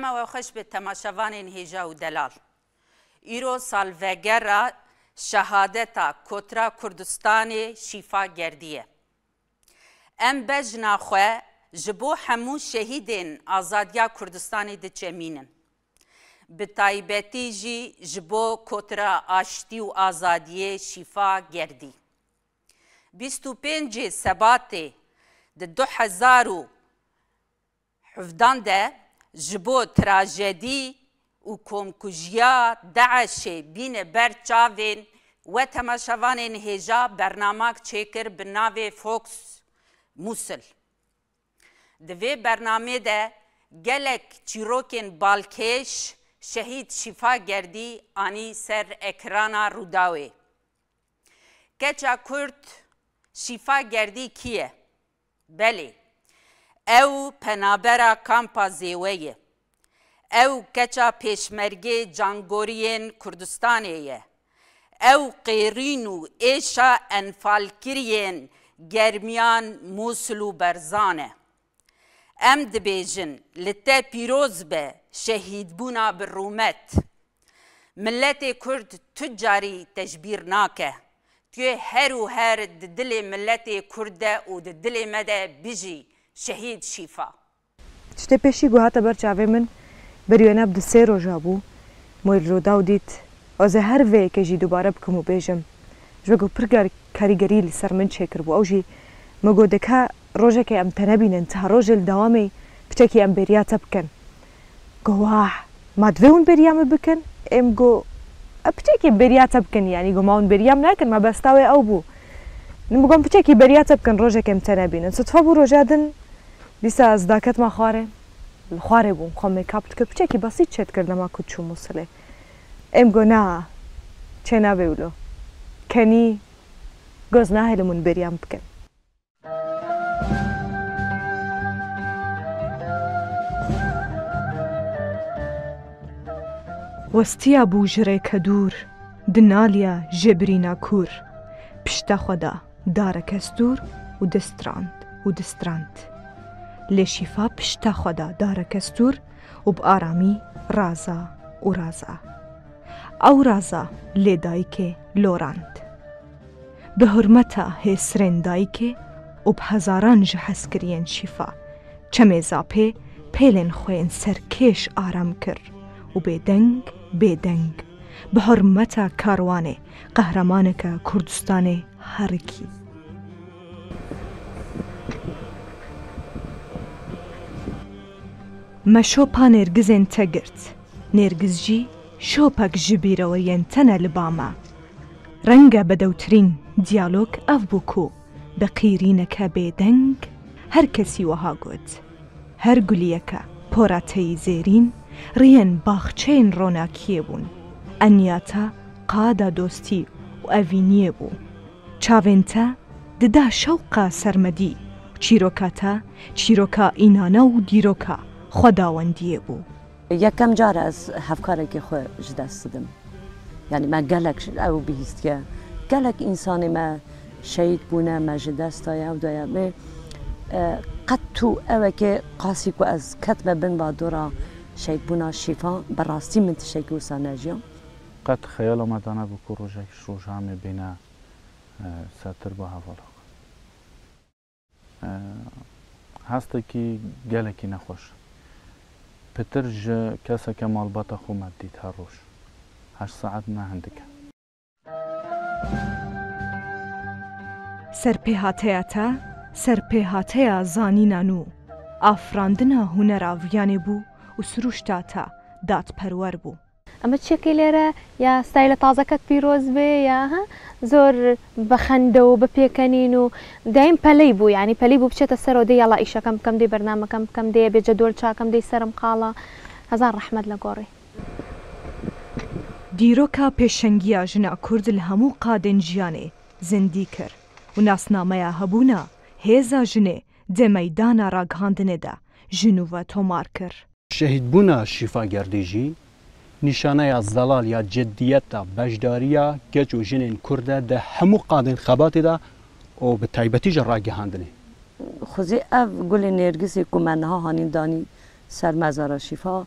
دەما و خەش بێت تەماشەوانین هێژا و دەلال. ئیرۆ سالڤەگەرە شەهادەتا کۆترا کوردستانی شیفا گردیە. ئەم بەژ ناخوێ ji bo hemû şehîdên azadiya Kurdistanê diçemînin. Bi taybetî jî ji bo kotira aştî û azadiyê şîfa gerdî. Bîst û pêncê sebatê di du hezar û hevdan de ji bo trajedî û komkujiya Daişê bîne ber çavên we temaşevanên hêja bernamak çêkir bi navê Fox Musil. Di vê bernamê de gelek çîrokên balkêş şehîd şifa gerdî anî ser ekrana Rudawê. Keça Kurd şifa gerdî kiye? Belê. ew penabera kampa zêweyê. Ew keça pêşmergê cangoriyên Kurdistanê ye. Ew qêrîn û êşa enfalkiriyên germiyan Musul û Berzan e. Em dibêjin li te pîroz be şehîdbûna bi rûmet. Milletê Kurd tu carî tejbîr nake. Tu yê her û her di dilê milletê Kurd de û di dilê me de bijî. شهيد شيفا چته بيشي گو هاته بر من بريونا بده سه جابو هبو مویل رو داو دیت از هر وی دوباره بکم و بیجم جو گو پرگر کاریگری لسر من چه کربو او جی مگو دکا روژه ام تنبینن انت روجل دوامي بتكي ام بريا تبكن گو ما دوون بريا بکن ام جو ابتكي بريا تبكن يعني جو ماون بريا ما بستاوي او بو نمگۆم پچێکی بەریاتە بکەن ڕۆژێکم تەنەبینن سوتفە بوو ڕۆژادن دیسا ئەزداکەتما خوارێ خوارێ بووم خۆمێ کاپت کرد پچێکی بەسی چێت کرد لەما کو چوو مووسلێ ئەم گۆ نا چێ نابێولۆ کەنی گۆز ناهێ لە من بەریان بکەن وەستیا بوو ژرێکە دوور دنالیا ژێبرینا کوور پشتە خۆدا. دارەکە سوور و دەستراند و دەستراند. لێ شیفا پشتا خۆدا دارەکە سوور و بە ئارامی ڕازا و ڕازا. ئەو ڕازا لێدایکێ لۆراند. بە هورمەتە هێسرێن دایکێ و بەهزاران ژە حەسکرێن شیفا، چەمێزا پێ پێلێن خوێن سەرکێش ئارام کرد و بێدەنگ بێدەنگ بە هەرمەتە کاروانێ قەهرەمانەکە کوردستانی هەرکی. مەشۆپا نێرگزێن تەگرت نێرگزژی شۆپەک ژبیرەوە یەنتەنە لبامە ڕەنگە بەدەوترین دیالۆک ئەف بووکو بە قیرینەکە بێدەنگ هەر کەسی وەهاگوت هەر گولیەکە پۆراتەی زێرین ڕیەن باخچەین ڕۆناکیە بوون ئەنیاتە قادا دۆستی و ئەڤینیە بوو چاڤێنتە ددا شەوقا سەرمەدی چیرۆکاتە چیرۆکە ئینانە و دیرۆکە خدا وندیه بو خداوەندیێ جار از جارە که هەفکارێکی جدست جدەستدم. یعنی مە گەلک ئەو بیستکە گەلک ئینسانی مە شەید بوونە مەژە دەستایە ئەو دایە بێ اه، قد تو که قاسی که از کتب بن با دورا شهید بونه شیفا براستی من قد خیال آمدانه وسانەژیە. که خەیەڵەمەدانە که و ڕۆژێک بینه بینە با اه، بۆ هسته که گلکی نخوشه پتر جه کسکه مالباتا خو مدید هر روش هشت ساعت نه هندکه سەرپێهاتەیە تە سەرپێهاتەیە زانینا نو ئافراندنە هوەراویانێ بوو و سروشتا تا دادپەروەەر بوو ئەمە چێکی لێرە یا ستایلە تازەکەت پیرۆز بێ یا زۆر بەخەندە و بەپێکەنین و دایم پەلەی بوو ینی پەلی بوو بچێتە سەرەوە دەی یاڵا ئیشەکەم بکەم دەی بەرنمەکەم بکەم دەیە بێجە دۆر چاکەم دەی سرم قاڵە هەزار ڕحمد لە گۆڕی. دیرۆکە پێشەنگیە ژنە کورد لە هەموو قادن ژیانێ زندی کرد و ناسنامەیە هەبوونا هێزا ژنێ دەمەدانە ڕاگەاندنێدا ژنووە تۆمار کرد. شەهید بوونا شیفاگەردەژی نشانه از زلال یا جدیت دا یا گج و جنین کرده ده همو قادن خبات دا و به طیبتی جا خوزی او گل نرگسی که ها هانین دانی سر مزارا شیفا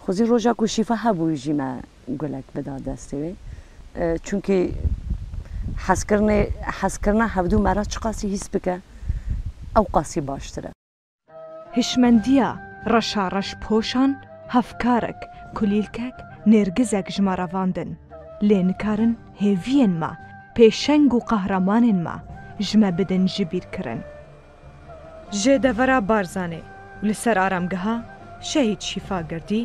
خوزی روژا که شیفا هبوی جیما گلک بدا دسته وی چون حس کرنه حس کرنه هفدو مرا چقاسی حس بکه او قاسی باشتره هشمندیا رشارش پوشان هفکارک کولیلکەک نێرگزێک ژمە ڕەواندن لێنکارن هێڤێن ما پێشەنگ و قەهرەمانن ما ژمە بدن ji bîrkirin. Jê devera Barzanê li ser aramgeha şehîd şîfagirî,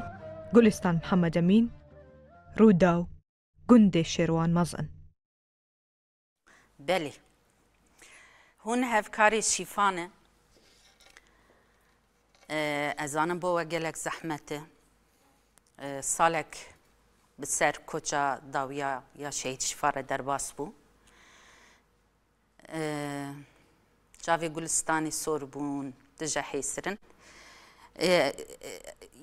Gulistan Mihemedemîn, Rûdaw, gundê şêrwan mezin. Belê Hûn hevkarê şîfane ez zanim bo we gelek zehmet e سالک به سر کوچا داویا یا شهید شفار درباس بو جاوی گلستانی سور بون دجا حیسرن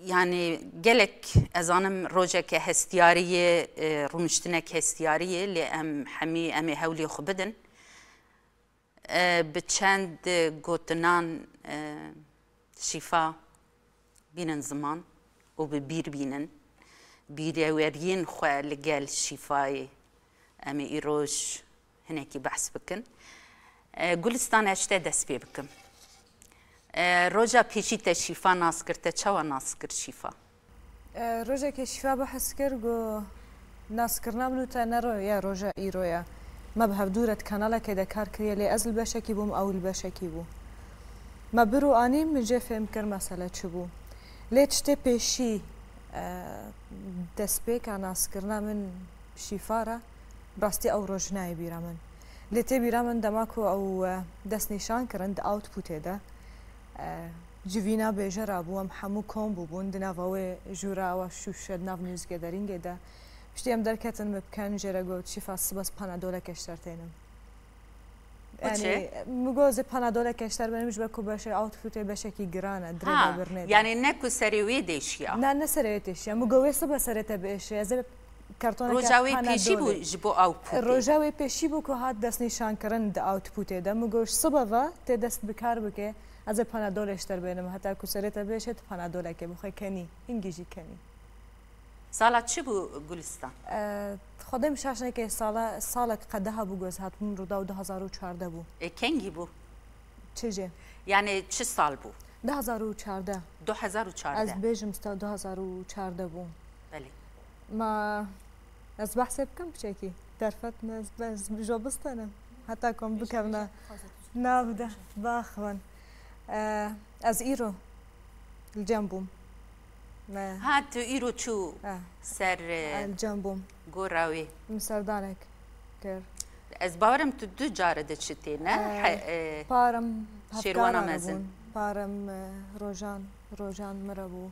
یعنی گلک از آنم روژه که هستیاریه رونشتنک هستیاریه لی ام همی امی هولی خوبدن به چند گوتنان شیفا بینن زمان وببیر بینن بیر بیرێوەرین خوا لەگەل شیفاایی ئەمە ئیرۆژ هەنێکی بحث بکن اه، گولستان هەشتە دەست پێ بکەم ڕۆژە اه، پێشی تە شیفا ناسکردە چاوە ناسکرد شیفا ڕۆژێکی اه، شیفا بە حەسکرد گۆ ناسکردنا منوتە یا ڕۆژە ئیرۆیە مە بە هەبدورەت کەناڵەکە دەکار کردە لێ ئەزل بەشێکی بووم ئەول بەشێکی بوو مە بر و ئانی منجێ جفه امکر مسئله چه بوم لێت شتێ پێشی دەستپێکە ناسکردنا من شیفارە باستی ئەو ڕۆژنای بیرا من لێ تێبیرا من دەماکو ئەو دەستنیشان کردند ئاوت پوتێدا جوینا بێژەرا بووم هەموو کۆم بوو بوون دناەوەی ژوراوە شوشە ناو نووزگە دەرینگێدا پشتی ئەم دەرکەتن بکەن ژێرە گوت شیفا سبەس پانە دۆلە کەشتەرتێنم يعني مگوز پانادول کشتر بنمش بکو بشه آوت فوت بشه کی گرانه دربا برنه يعني نكو سريوي ديشيا نه نه سريوي ديشيا مگوي سب سرت بشه زب کارتون روزاوی پیشی بو جبو آوتپوت روزاوی پیشی بو که هات دست نشان کردن د آوتپوت ده مگوش صبح و ته دست بکار بکه از پانادولش تر بینم حتی کسرت بشه پانادوله که بخوای کنی انگیزی کنی سالا چی بو گلستان؟ خودم شش که سالا سالا قده بو گز هاتون رو دو 2014 بو. کنگی بو؟ چجه؟ یعنی چه سال بو؟ 2014. 2014. از بیجم ستا 2014 بو. بله. ما از بحث بکم بچکی. درفت نز بس جو بستنم. حتی کم بکم نه. نه بده. باخوان. از ایرو. الجنبوم. نه هات ایرو چو سر جنبم گوراوی مسردانک کرد از باورم تو دو جاره دچتی نه پارم شیروانا مزن پارم روزان روزان مربو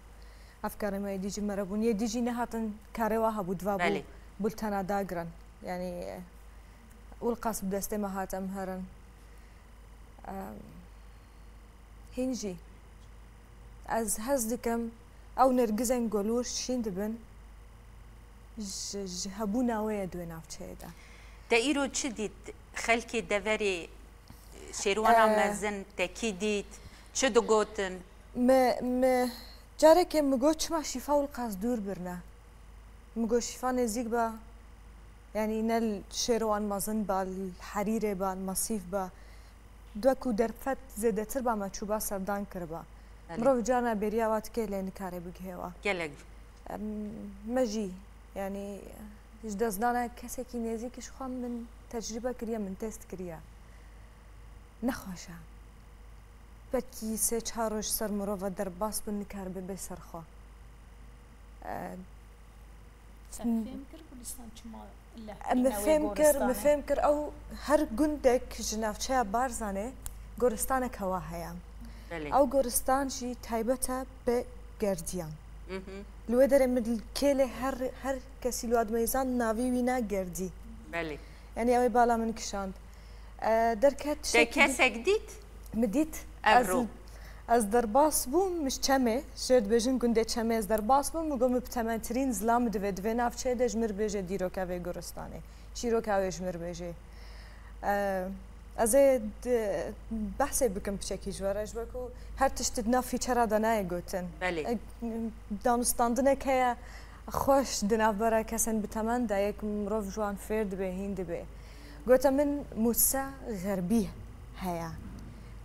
افکارم ای دیجی مربون یه دیجی نه هاتن کاره واه بود و بو بلتنا داگرن یعنی والقصب دسته ما هاتم هرن هنجي از هز دكم ئەو نرگزن گۆلوور شین دەبن هەبوو ناوەیە دوێ ناوچەیەدا دە ئیرۆ چ دیت خەلکی دەڤەری شێوانە مەزن تەکی دیت چ دەگوتن جارێکێ مگۆ چما شیفا و قاز دوور برنە مگۆ شیفا نێزیک بە ینی نەل شێروان مەزن بە حەریرێ بان مەسیف بە دوەک و دەرفەت زێدەتر بە مەچوبە سەردان کردە مرۆڤ جارنا بێریاوا تکێ لێن کارێ بگهێەوە گەلێک مەژی ینی هیچ دەستدانە کەسێکی نێزیکیش خۆم من تەجریبە کریە من تست کریە نەخۆشە پەکی سێ چاڕۆژ سەر مرۆڤە دەرباس بن کار ببێ سەرخۆ فێم کرد فێم کرد ئەو هەر گوندێک ژناوچەیە بارزانێ گۆرستانەکەوا هەیە ئەو گۆرستانشی تایبەتە بە گردیان لێ دەرێ کێلێ هەر کەسی لوادمەیزان ناوی وینا گردی ینی ئەوەی بالا من کشاند دەرکەت کەسێک دیت مدیت ئەرو. Ez derbas bûm mij çemê şêr dibêjin gundê çemê ez derbas bûm û got tementirîn zilam divê divê nav çê de ji mir bêje dîrokevê goristanê şîrokavê ji mir bêje. E, از بحثی بکنم چه کی ئەزێ بەحسێ بکەم پچێکی جوێرە ژوەکو هەر تشتت نافی چرادا نایگوتن دانوستاندنێک هەیە خۆش دنابەرە کەسن بتەمان دایەک مرۆڤ جوان فرد به هند دەبێ گوتە من موسا غربی هیا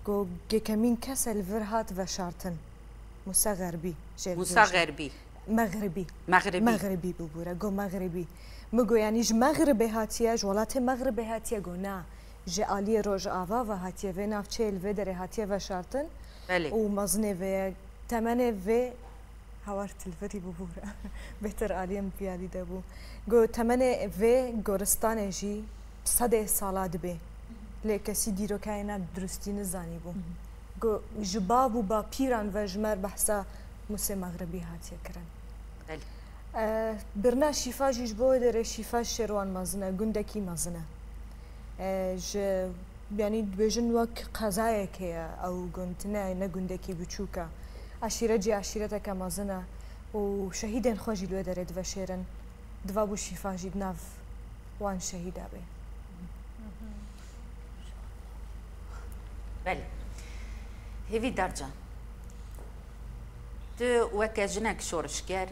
گۆ گەکەمین کەسە لڤر و بەشارتن موسا غەربی موسا غربی مغربی مغربی مغربی مەغربی گو مغربی مگو یعنی مەغربێ هاتیە ژوڵاتی مەغربێ هاتیە گۆ نا. جه آلی روز آوا و هاتیه و نافچه و در هاتیه و شرطن بله. و مزنه و تمنه و هوار تلفری ببوره بهتر آلیم پیالی دبو گو تمنه و گورستان جی صد سالا دبه لی کسی دیروکای نه درستی نزانی بو گو جباب و با پیران و جمر بحثا موسی مغربی هاتیه کرن بله. برنا شیفا جیش بو در شیفا شروان مزنه گندکی مزنه بیانی دوێژن وەک قەزایەکەیە ئەو گونتنە نەگوندێکی بچووکە عشیرە جی عشیرەتەکە مەزنە و شەهیدێن خۆشی لێ دەرێت بە شێرن دوا بوو شیفاژید ناف وان شەهیدا بێ هێوی دەرجە Tu weke jinek şorşger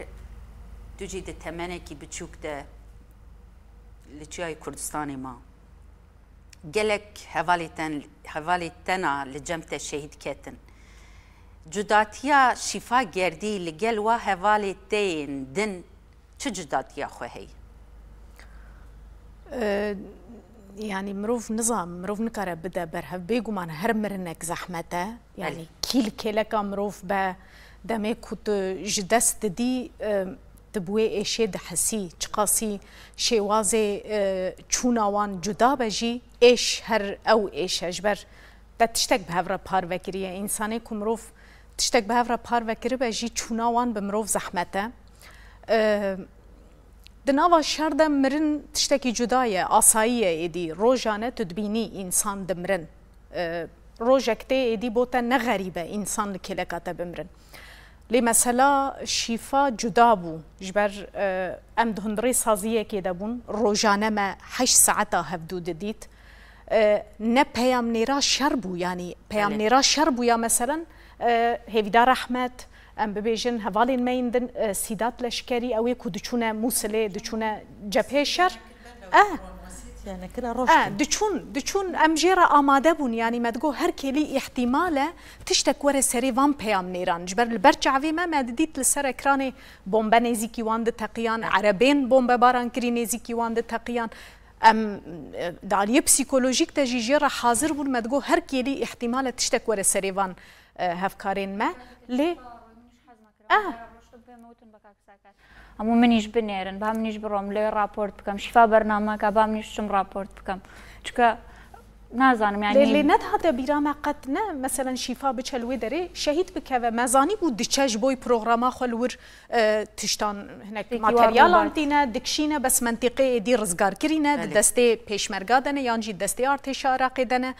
tu jî di temenekî biçûk de li Çiyayê Kurdistanê ma. gelek hevaliten hevaletena li cemte şehit ketin. Cudatiya şifa gerdi li gel ve hevaleteyn din çi cudatiya xwe يعني مروف نظام مروف نكره بدا برهب بيجو معنا هر مرنك زحمته يعني كيل كيلك مروف با دمي كنت جدست دي دبوی ایشه ده حسی چقاسی شیوازه چوناوان جدا بجی ایش هر او ایش اجبر ده تشتک به هفره پار وکریه انسانه کمروف تشتک به هفره پار وکری بجی چوناوان بمروف زحمته د ناوا شر د مرن تشتکی جدایه آساییه ایدی روزانه تدبینی انسان د مرن روزکته ایدی بوته نه غریبه انسان کله کاته بمرن لی مثلا شیفا جدا بو جبر ام دهندری سازیه که دبون روزانه ما 8 ساعت هفدو دیت نه پیام نیرا شر بو یعنی پیام نیرا شر بو یا مثلا هیویدا رحمت ام ببیجن هوالین میندن سیدات لشکری اوی کو دچونه موسله دچونه جبهه شر اه یعنی کرا روش آه دچون دچون ام جيرا آماده بون يعني مدگو هر كلي احتماله تشتك ور سري وان بيام نيران جبر البرچع في ما مدديت لسر اكراني بومبا نيزيكي وان تقيان عربين بومبا باران كري نيزيكي وان تقيان ام دعاليه بسيكولوجيك تجي جيرا حاضر بون مدگو هر كلي احتماله تشتك ور سري وان هفكارين ما ليه اه ئەموو منیش بنێرن با منیش بڕۆم لێ راپۆرت بکەم شیفا بەرنامەکە با منیش شم راپۆرت بکەم چکە نازانم لێ نەت هاتە بیرامە قەت نە مەمثلەن شیفا بچەلوێ دەرێ شەهید بکەوە مەزانی بوو دچەش بۆی پرۆغراما خەلور تشتان هەنێک ماتریالانتینە دکشینە بەس منتیقی دی ڕزگارکرینە دەستێ پێشمەرگا دەنە یانجی دەستی ئارتێشا عراقی دەنە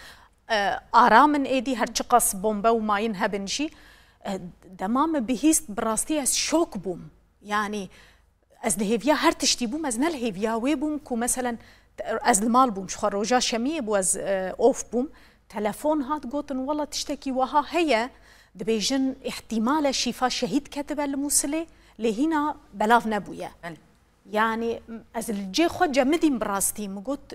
ئارامن ئێدی هەرچ قەس بۆمبە و ماین هەبنجی دەمامە بهیست بڕاستی ئەس شۆک بووم. يعني از لهیویا هر تشتی بوم از نل هیویا وی بوم کو مثلا از المال بوم شخروجا شمی بو از آه، اوف بوم تلفون هات گوتن والله تشتکی وها هيا دبيجن احتمال شفا شهيد كتب الموصلة لهنا بلاف نبويا يعني از الجي خود جمدين براستي مقوت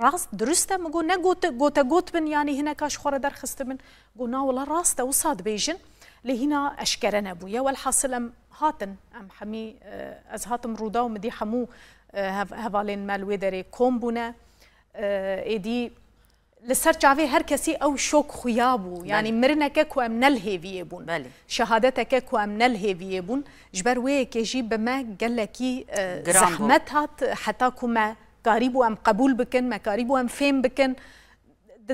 راست درسته مقو نقوت قوت قوت بن يعني هنا كاش خورا در خست بن قلنا والله راسته وصاد بيجن لهنا أشكرنا بويا والحاصل أم هاتن أم حمي آه، أز هاتم رودا ومدي حمو آه، هفالين مال ويدري كومبونا إيدي آه، لسر جاوي هر کسی او شوک خویابو يعني مرنه که ام نل هیویه بون بله. شهادت که کو امنل بون جبر وی که جی بما گلکی زحمت هات حتا کو ما قریب ام قبول بكن ما قریب و ام فهم بکن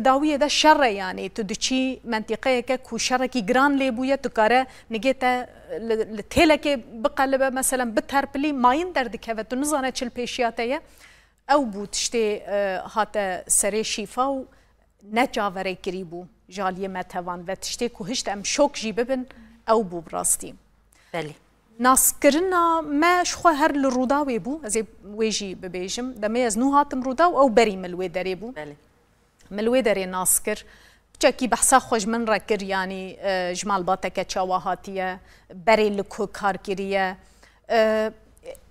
داویه ده شر یعنی تو دچی منطقه که کو شر کی گران لیبویه تو کاره نگه تا تله که بقلبه مثلا بترپلی ماین درد که و تو نزانه چل پیشیاته او بودشتی هات سر شیفا و نجاوره کری بو جالی متوان و تشتی که هشت ام شوک جی ببن او بو براستی بله ناسکرنا ما شخوا هر لرودا ويبو ازي ويجي ببيجم دمي از نو هاتم رودا او بري ملوي دريبو بله ملوێدەرێ ناسکر بچەکی بەحسا خۆش من ڕەکرد ینی ژمالباتەکە چاواهاتیە بەرێ لە کۆ کارگیریە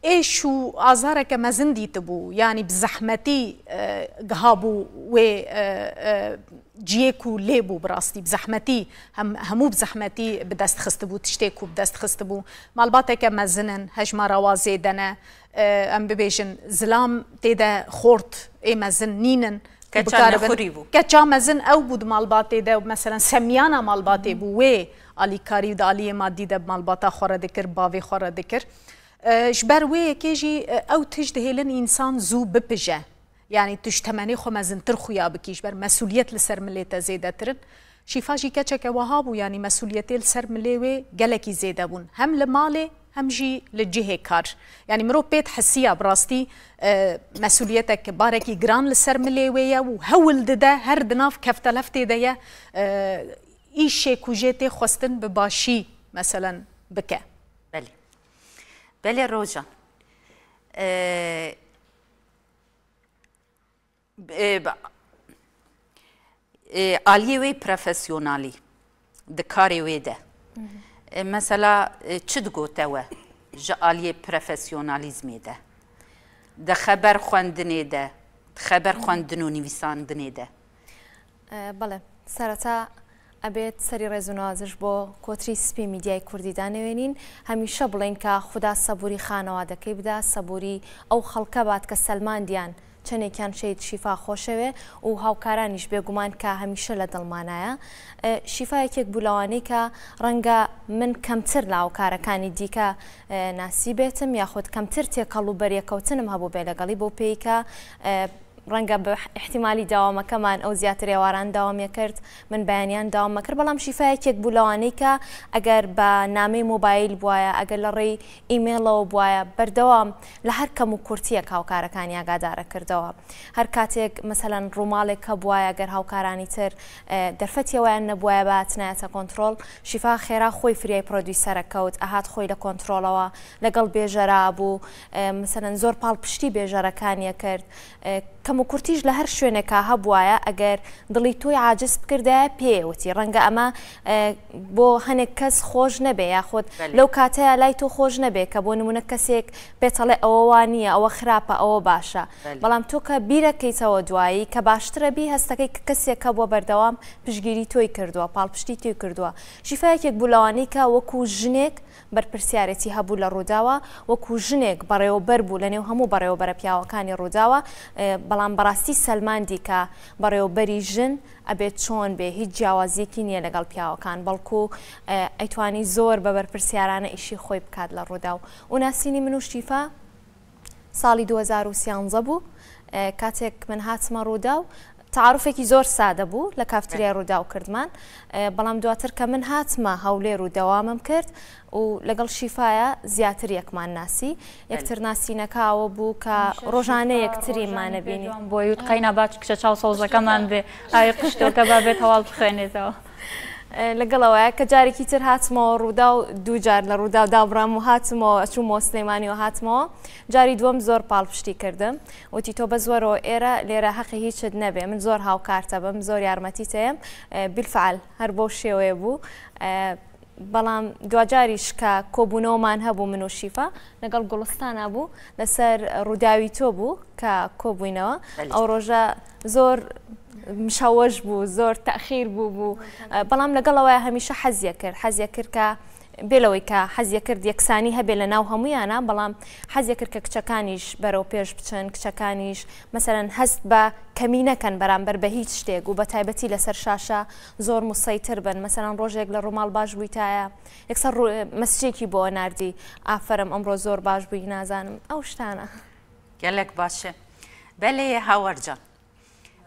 ئێش و ئازارەکە مەزن دیتبوو ینی بزەحمەتی گهابوو وێ جیێک و لێبوو بڕاستی بزەحمەتی هەموو بزەحمەتی بدەست خست بوو تشتێک و بدەست خست بوو مالباتێکە مەزنن هەژماراوا زێدەنە ئەم ببێژن زلام تێدە خۆرت ئێمە زن نینن کچا مزن او بود مالباتې ده مثلا سمیانه مالباتې بو وی علی کاری د علی مادی ده مالباتا خوره دکر باوی خوره دکر جبر وی کیجی او تج دهلن انسان زو بپجه یعنی تشتمنی خو مزن تر خویا بکیش بر مسئولیت لسر ملیت زیده ترن شیفاجی کچه که وهابو یعنی مسئولیت لسر ملیوی گلکی زیده بون هم لمالی همجي للجهه كار يعني مرو بيت حسيه براستي مسؤوليتك باركي جران لسر مليويه وهول دده هر دناف كفته لفته ديه ايشي كوجيتي خوستن بباشي مثلا بك بلي بلي روجا أه آلیه وی پروفیسیونالی د کاری وی ده mesela çi digotewe ji aliyê profesyonalîzmê de di xeber xwendinê de xeber xwendin û nivîsandinê de bele sereta ئەبێت سەری ڕێزونازش بۆ کۆتری سپی میدیای کوردی دانەوێنین هەمیشە بڵێن کە خوددا سەبوری خانەوادەکەی بدا سەبوری ئەو خەڵکە بات کە سەلماندیان چەندێکیان شید شیفا خۆشەوێ و هاوکارانیش بێگومان کە هەمیشە لە دڵمانایە شیفایەکێک بولەوانەی کە ڕەنگە من کەمتر لە هاوکارەکانی دیکە ناسی بێتم یاخود کەمتر تێکەڵ و بەریەکەوتنم هەبوو بێ لەگەڵی بۆ پێیکە ڕەنگە بە احتیممالی داوامەکەمان ئەو زیاتر ێواران داوامیە کرد من بەیانیان داوامەکرد بەڵام شیفایەکێک بوو لەوانەی کە ئەگەر بە نامی مۆبایل بواە ئەگەر لە ڕێی ئیمێڵەوە بواە بەردەوام لە هەر کەم و کورتیە هاوکارەکانی ئاگادارە کردەوە هەر کاتێک مثلەن ڕووماڵێکە بواە گەر هاوکارانی تر دەرفەتیەوەیان نەبواە باتنایەتە کۆنتترۆل شیفا خێرا خۆی فریای پرۆدیوسەرە کەوت ئاهات خۆی لە کۆنتترۆلەوە لەگەڵ بێژەرا بوو مثلەن زۆر پاڵ پشتی بێژەرەکانیە کرد کەم و کورتیش لە هەر شوێنەکە هەبواە ئەگەر دڵی تۆی عاجز بکردە پێوتی ڕەنگە ئەمە بۆ هەنێک کەس خۆش نەبێ یا خۆت لەو کاتەیە لای تۆ خۆش نەبێ کە بۆ نمونە کەسێک پێتەڵێ ئەوەوان نییە ئەوە خراپە ئەوە باشە بەڵام تۆ کە بیرەکەیتەوە دوایی کە باشترە بی هەستەکەی کەسێکە بۆ بەردەوام پشگیری تۆی کردووە پاڵپشتی تۆی کردووە شیفایەکێک بولەوانی کە وەکو ژنێک بەرپرسیارەتی هەبوو لە ڕووداوە وەکو ژنێک بەڕێوەبەر بوو لە نێو هەموو بەڕێوەبەرە پیاوەکانی ڕووداوە بەڵام بەڕاستی سەلماندی کە بەڕێوەبەری ژن ئەبێت چۆن بێ هیچ جیاوازیەکی نییە لەگەڵ پیاوەکان بەڵکو ئەیتوانی زۆر بە بەرپرسیارانە ئیشی خۆی بکات لە ڕوودا و ئوناسینی من و شیفا ساڵی 2013 بوو کاتێک من هاتمە ڕوودا و تعاعرفێکی زۆر سادە بوو لە کافتریا ڕووداو کردمان بەڵام دواتر کە من هاتمە هەولێر و دەوامم کرد و لەگەڵ شیفاە زیاتر یەکمان ناسی یەکتر ناسینەکەوە بوو کە ڕۆژانە یەکتریمانە بینی بۆی قینە باچ کچە چاو سەوزەکەمان بێ ئایا قشتەکە با بێت هەواڵ بخوێنێتەوە. لەگەڵەوەە کە جارێکی تر هاتمەوە ڕوودا و دووجار لە ڕوودا دابڕام و هاتمەوە چوو مۆ سلەیمانی و هاتمەوە جاری دووەم زۆر پاڵپشتی کردم وتی تۆ بە زۆرەوە ئێرە لێرە حەقی هیچت نەبێ من زۆر هاوکارتە بم زۆر یارمەتی تێم بیلفعل هەر بۆ شێوەیە بوو بەڵام دوجاریشکە کۆبوونەوەمان هەبوو من و شیفا لەگەڵ گوڵستانە بوو لەسەر ڕووداوی تۆ بوو کە کۆبووینەوە ئەو ڕۆژە زۆر مشەوەش بوو زۆر تاخیر بوو بوو بەڵام لەگەڵەوەی هەمیشە حەزیە کرد حەزیە کرد کە بێلەوەی کە حەزیە کرد یەکسانی هەبێ لە ناو هەمویانە بەڵام حەزیە کرد کە کچەکانیش بەرەو پێش بچن کچەکانیش مەسەرەن هەست بە کەمینەکەن بەرامبەر بە هیچ شتێک و بە تایبەتی لەسەر شاشە زۆر مسەیتر بن مەسەران ڕۆژێک لە ڕووماڵ باش بوویتایە یەکسەر مەسجێکی بۆ نردی ئافرم ئەمڕۆ زۆر باش بووی نازانم ئەو شتانە گەلێک باشە بەلێ هاوەرجە.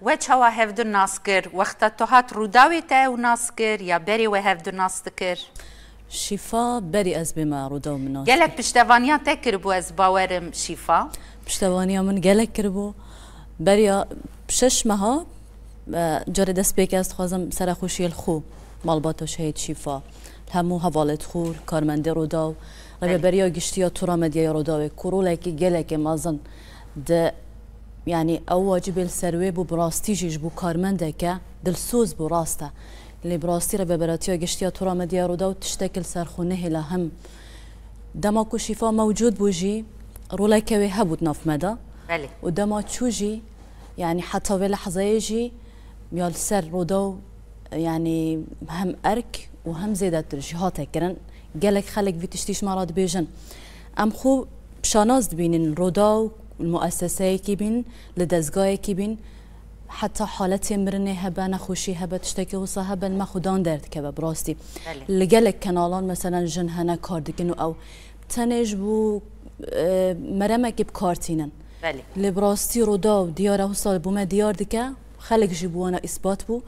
و چوا هفدن ناس کر وقتا تو هات روداوی تا و ناس کر یا بری و هفدن ناس کر شفا بری از بما روداو من ناس گلک پشتوانیا تکر بو از باورم شفا پشتوانیا من گلک کر بو بریا شش مها جار دست بیک از خوازم سر خوشی الخو مالبات و شهید شفا همو حوالت خو کارمنده روداو ربه بریا گشتیا تورا مدیا روداو کرولکی گلک مازن ده يعني ئەو جبل سەروێ بوو بڕاستیژیش بو کارمەندێکە دڵسۆز بوو ڕاستە لێ بڕاستی رە بەبەتیە گەشتیا تووڕامە دیارڕوودا و تشتێکل سەرخونە هێلا هەم دەما کوشیفا رولا كوي ڕوڵێکەوێ هەبوو نافمەدا و دەما چوژی يعني حتى في لحظة يجي ميال سر و يعني هم أرك و هەم زێدەترژی هاتێکردن قالك خەلێک في تشتيش ماڵات بيجن أم خو بشاناز بين رودو و المؤسسه كيبن لدزغاي كيبن حتى حالت مرنه هبه نخوشي هبه تشتكي و صاحب ما خدان درد كبه براستي لگلک کنالان مثلا جنهنه کار دکن او تنج بو اه، مرمک بلي لبراستي رودا و وصال حسال بومه دیار دکه خلق جیبوانا اثبات بو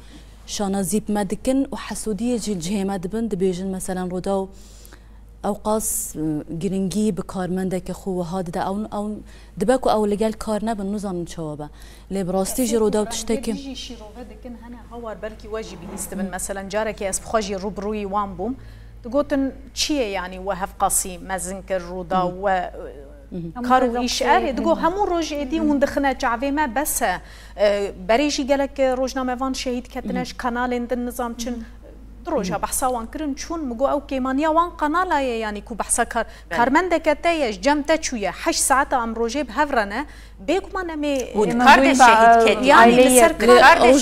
شانا زيب مدكن وحسودية حسودی جیل دبن دبيجن مثلا رودا او قاس گرنگی به کارمنده که خو هاد ده او او دبکو او لگل کار نه بن نزان چوابه لی جرو دو تشتکی جی شیروه دکن هنه هوار بلکی واجبی هست من مثلا جارك اس بخوجي روبروي وان بوم دقوتن چیه یعنی وهف قاسی مزنکر دا و كارو ايش اري دغو همو روج ايدي ون دخنا چاوي ما بس اه، بريجي گلك روجنامه وان شهيد كتنش كانال اند نظام چن ڕۆژە بەساوان کردن چوون مگو ئەو کێمانیاوان قەنالایە ینی کو بەسە کارمەندەکە تەیەش جەم تە چویە ه ساعتە ئەم ڕۆژێ بهەڕەنە بێکمان ئەمێ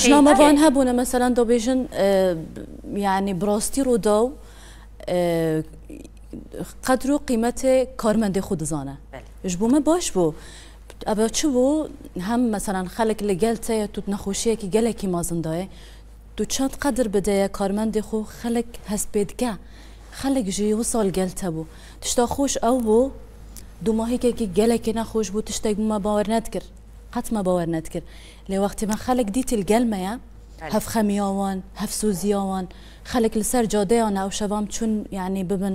ژنامەوان هەبوونە مەسەلاەن دەبێژن ینی بڕاستی ڕوودە و قەدر و قیمەتێ کارمەندی خو دزانە ژ بوومە باش بوو. ئەبە چ بوو هەم مەسەران خەلک لە گەل تەیە توت نەخۆشیەکی گەلێکی مازندایە دو چند قدر بدەیە کارمەندی خۆ خەلک هەست پێدکە خەلک ژی و ساڵگەل هەبوو تشتا خۆش ئەو بۆ دوماهێکێکی گەلێکی نەخۆش بوو تشتێک مە باوەەر نەتکرد قەتمە باوەەر نەتکرد لێ وەختی من خەلک دیتل گەلمەیە هەف خەمیاوان هەف سوزیاوان خەلک لەسەر جادەیان ئەو شەوام چون یعنی ببن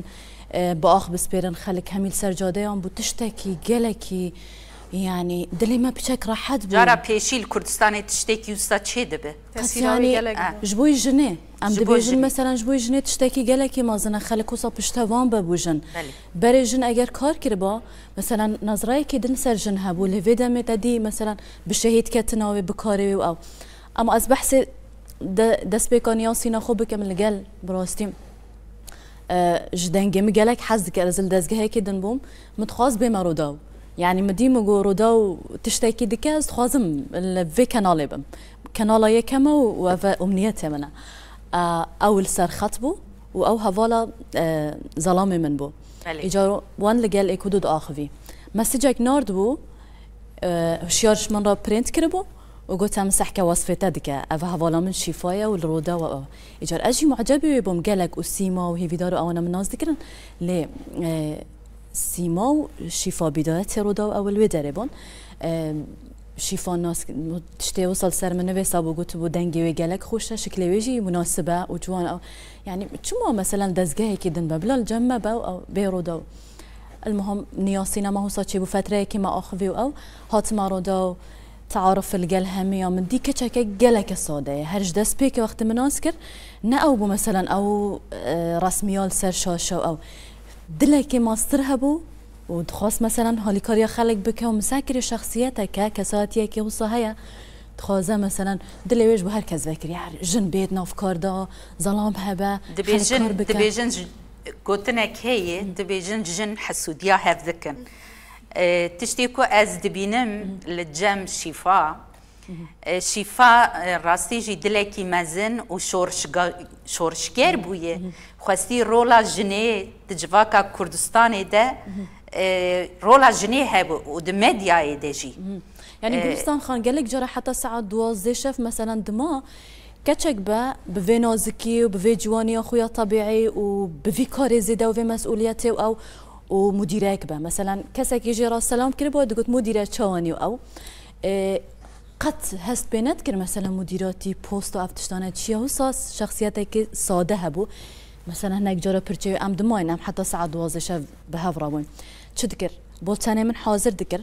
بە ئاخ بسپێرن خەلک هەمیل سەر جادەیان بوو تشتێکی گەلێکی یعنی دلێمە پچەک ڕاحەت جارە پێشیل کوردستانی تشتێکی وستا چێ دەبێت ژبووی ژنێ ئەم دەبێژن مەسەران ژبووی ژنێت شتێکی گەلێکی مازنە خەلک وسە پشتەوان بەبوژن بەرێ ژن ئەگەر کار کردبا مەسەران نظرایەکی دن سەر ژن هەبوو لەوێ دەمێتە دی مەسەران بشەهید کەتنناوێ بکارێ و ئەو ئەمە ئەس بەحسێ دەستپێکانی یا سینەخۆ بکەم لەگەل بڕاستیم. ji dengê min gelek hez dikir ez li dezgehekê din bûm min dixwaz bê me rodaw يعني مدیم گو رودا و دكاز خازم از كانالي بم كانالا يكما وفا وەە ئومنیەتێ آه، او السر خطبو بوو هفالا آه، ظلامي من بو من وان لقال ئێکود و ئاخوی مەسیجێک نارد بو آه، شیارش من را برينت كربو وقلت وقلتها سحكة وصفة تدك أفا هفالا من شفايا والرودة و إجار أجي معجبي بوم قالك وسيما وهي فيدارو أو أنا من ناس ذكرن ليه سیماو شیفا بیداره ترودا و اول ویداره بون شیفا ناس تشتی وصل سر من نویسا بو گوتو بو دنگی وی گلک خوشه شکلی ویجی مناسبه و جوان او يعني چما مثلا دزگاهی که دن ببلال جمع با او بیرودا المهم نياسينا ما هو که ما كما و أو هات ما رودا تعارف الجل القلهمية من دي كتشكا قلك الصودة هرج دس بيك وقت مناسكر نأو مثلا أو اه، رسميال سر شاشو أو دلکی ماستر هبو و دخواست مثلا حالی کاری خلق بك ومساكر شخصيتك شخصیت که کساتیه که مثلا دلی ويش بو هركز کس يعني هر جن بید ناف کار دا ظلام هبه دبیجن دبیجن كوتنا كي دبیجن جن حسوديا هاف ذكن تشتيكو از دبينم لجام شفاء شیفا راستي جی دلکی مزن شورش شورشگر بویه خواستی رولا جنه تجواکا کردستان ده رولا جني هبو و ده مدیای ده جی يعني كردستان خان قالك جرى حتى الساعه 12 شاف مثلا دما كاتشك با بفي نوزكي وبفي جواني اخويا طبيعي وبفي كاري زيدا وفي مسؤولياتي او ومديرك با مثلا كاسك يجي راس سلام كربو دقت مديرك شواني او قط هست بینت کرد مثلا مدیراتی پست و افتشتانه چیه و ساس شخصیت که ساده هبو مثلا هناك جرى برجيو ام دموينام حتى ساعة دوازة بهافراون تشذكر بولتاني من حاضر ذكر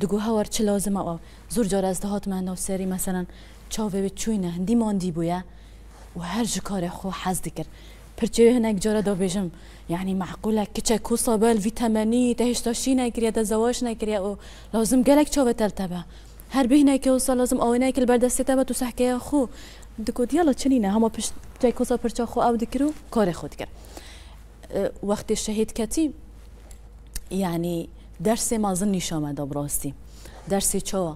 دقو هاور چه لازم او آه، زور جار از دهات من نو سری مثلا چاوه به چوینه هندی ماندی بویا و هر جکار خو حز ذکر پرچه هناك جارا دا بيجم يعني معقوله كتشا كوصا بال فيتاميني تهشتاشي نكريا تزواج نكريا لازم قالك چاوه تلتبه هەر بهینایکە وسە لەزم ئەوەیەکە بەردەستێتە بە تو سەحکەیە خۆ دکوت یاڵە چنینە هەمە پشت جای کۆسە پرچە خۆ ئەو دکرد و کارێ خۆت کرد وەختی شەهید کەتی یعنی دەرسێ مازن نیشامەدا بڕاستی دەرسی چۆوە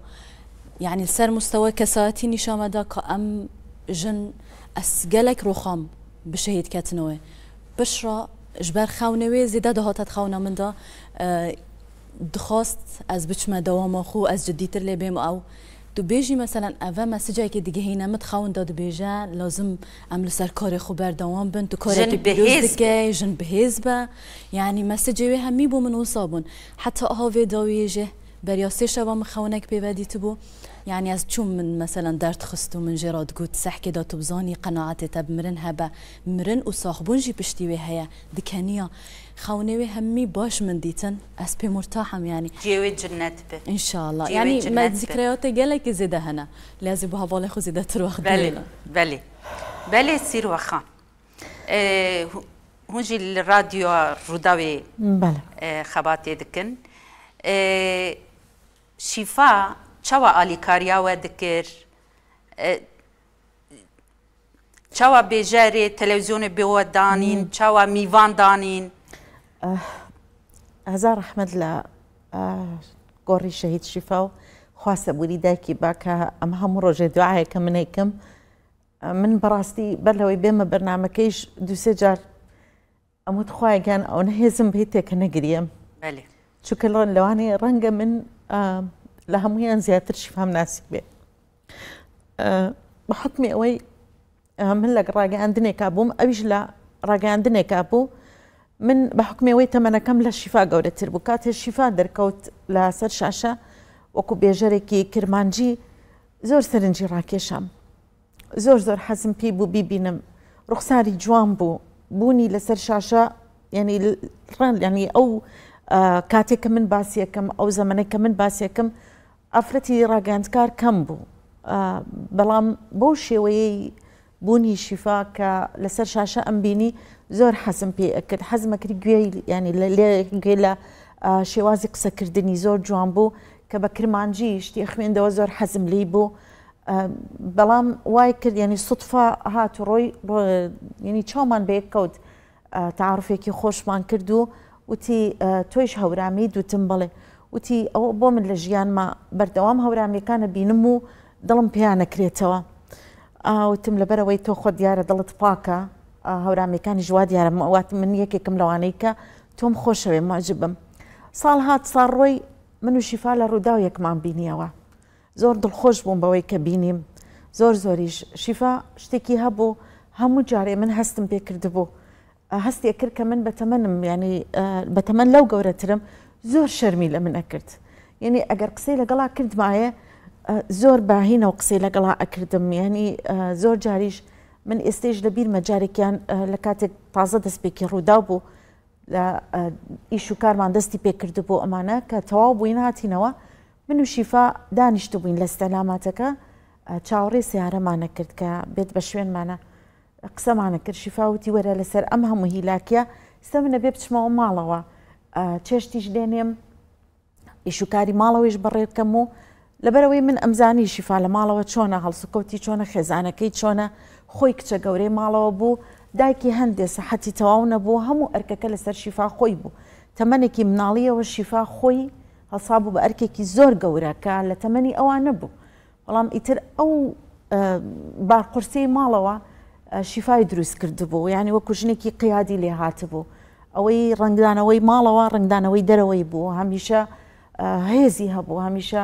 یعنی سەر مستەوە کەساەتی نیشامەدا کە ئەم ژن ئەسگەلێک ڕۆخام بشەهید کەتنەوە بشڕە ژبەر خاونەوێ زیدا دەهاتەت خاونە مندا دخواست از بچمە دوام خو از جدیتر لبیم او تو بیجی مثلا ئەو دوبێژی مەسەەن ئەە مەسجێکی دیگەهینە مت داد دەبێژە لازم ئەم سر کار خو بر دوام بن تو کاری که دکه جن بهیز با یعنی ینی مەسجێوێ همی بو من حتی وسابوون حتا هاوێ داوێژێ بەریاستێ شەوە مخەونەك تو بو يعني از چون من مثلا درد خستو من جراد سحکی دا تو بزانی قناعت تب مرن هبا مرن وصاحبون جي بشتي هیا دکنیا خونه و همی باش من دیتن اس بي مرتاحم یعنی جیو جنت به ان شاء الله يعني ما ذكرياتي قالك زيدا هنا لازم بها بالي خو زيدا تروح بلي بلي بله سير وخا أه هونجي الراديو روداوي بلى أه خباتي دكن أه شفا چوا آلی کاریا و دکر اه، چوا بیجاری تلویزیون بیو دانین چوا میوان دانین ئازار ڕحمد لە گۆڕی شەهید شیفا و خواسەبووری دایکی باکە ئەم هەموو ڕۆژێ دوعاەکە منێکم من بەڕاستی بەرلەوەی بێمە بەرنمەکەیش دوسێ جار ئەموت خوایگەان ئەو نەهێزم بهی تێکە نەگریم چکە لەن لەوانەیە ڕەنگە من لە هەمویان زیاتر شیفام ناسی بێ بەحکمی ئەوەی من لە ڕاگەاندنێکا بووم ئەویش لە ڕاگەاندنێکا بوو من بە حکمەوەی تەمەنەکەم لە شیفا گەورەتر بوو کاتێ شیفا دەرکەوت لە سەر شاشە وەکو بێژەرێکی کرمانجی زۆر سەرنجی ڕاکێشم زۆر زۆر حەزم پێی بوو بیبینم ڕوخساری جوان بوو بوونی لەسەر شاشە ینی ینی ئەو کاتێککە من باسیەکەم ئەو زەمنەکە من باسیەکەم ئافرەتی ڕاگەاندکار کەم بوو بەڵام بۆ شێوەیەی بوونی شیفا کە لەسەر شاشە ئەمبینی زۆر حەزم پێکرد حەزمەکرد گوێی ینی لێ لە شێوازی قسەکردنی زۆر جوان بوو کە بە کرمانجی شتی خوێندەوە زۆر حەزم لی بوو بەڵام وای کرد ینی سوتفا هات و ڕۆی ینی چامان بەیەک کەوت تعاعرفێکی خۆشمان کرد و وتی تۆیش هەورامی دوتم بڵێ وتی ئەوە بۆ من لە ژیانمە بەردەوام هەورامیەکانە بینم و دڵم پیانەکرێتەوە وتم لەبەرەوەی تۆ خۆ دیارە دڵت پاکە هەورامیەکانی ژوا دیارم وات من یەکێکم لەوانەی کە تۆم خۆشەوێ ماجبم ساڵ هات ساڕۆی من و شیفا لە ڕووداو یەکمان بینیەوە زۆر دڵخۆش بووم بەوەی کە بینیم زۆر زۆریش شیفا شتێکی هەبوو هەموو جارێ من هەستم پێکردبوو هەستێک کرد کە من بەتەمەنم ینی بەتەمەن لەو گەورەترم زۆر شەرمی لە من ئەکرد یعنی ئەگەر قسەی لەگەڵا کردمایە زۆر باهینەوە قسەی لەگەڵا ئەکردم ینی زۆر جاریش من ئێستێش لەبیر مەجارێکیان لە کاتێک تازە دەستپێکی ڕوودا بوو لە ئیش و کارمان دەستی پێکرد بۆ ئەمانە کە تەواو بووین هاتینەوە من و شیفا دانیشت بووین لە ستەلاماتەکە چاوەڕێ سیارەمانە کرد کە بێت بە شوێنمانە قسەمانە کرد شیفاوتی وەرە لەسەر ئەم هەموو هیلاکیە سە منە بێ بچمەوە ماڵەوە چێشتیش دێنێم ئیشوکاری ماڵەوەیش بەڕێکەم و لەبەرەوەی من ئەمزانی شیفا لە ماڵەوە چۆنە هەڵسوکەوتی چۆنە خێزانەکەی چۆنە خۆی کچە گەورەی ماڵەوە بوو دایکی هەندێ سەحەتی تەواو نەبوو هەموو ئەرکەکە لەسەر شیفا خۆی بوو تەمەێکی مناڵیەوە شیفا خۆی هەسا بوو بە ئەرکێکی زۆر گەورەکە لە تەمەنی ئەوان نەبوو بەڵام ئیتر ئەو بارقرسی ماڵەوە شیفای دروست کردبوو یعنی وەکو ژنێکی قیادی لێ هاتبوو ئەوەی ڕنگدانەوەی ماڵەوە ڕنگدانەوەی دەرەوەی بوو هەمیشە هێزی هەبوو هەمیشە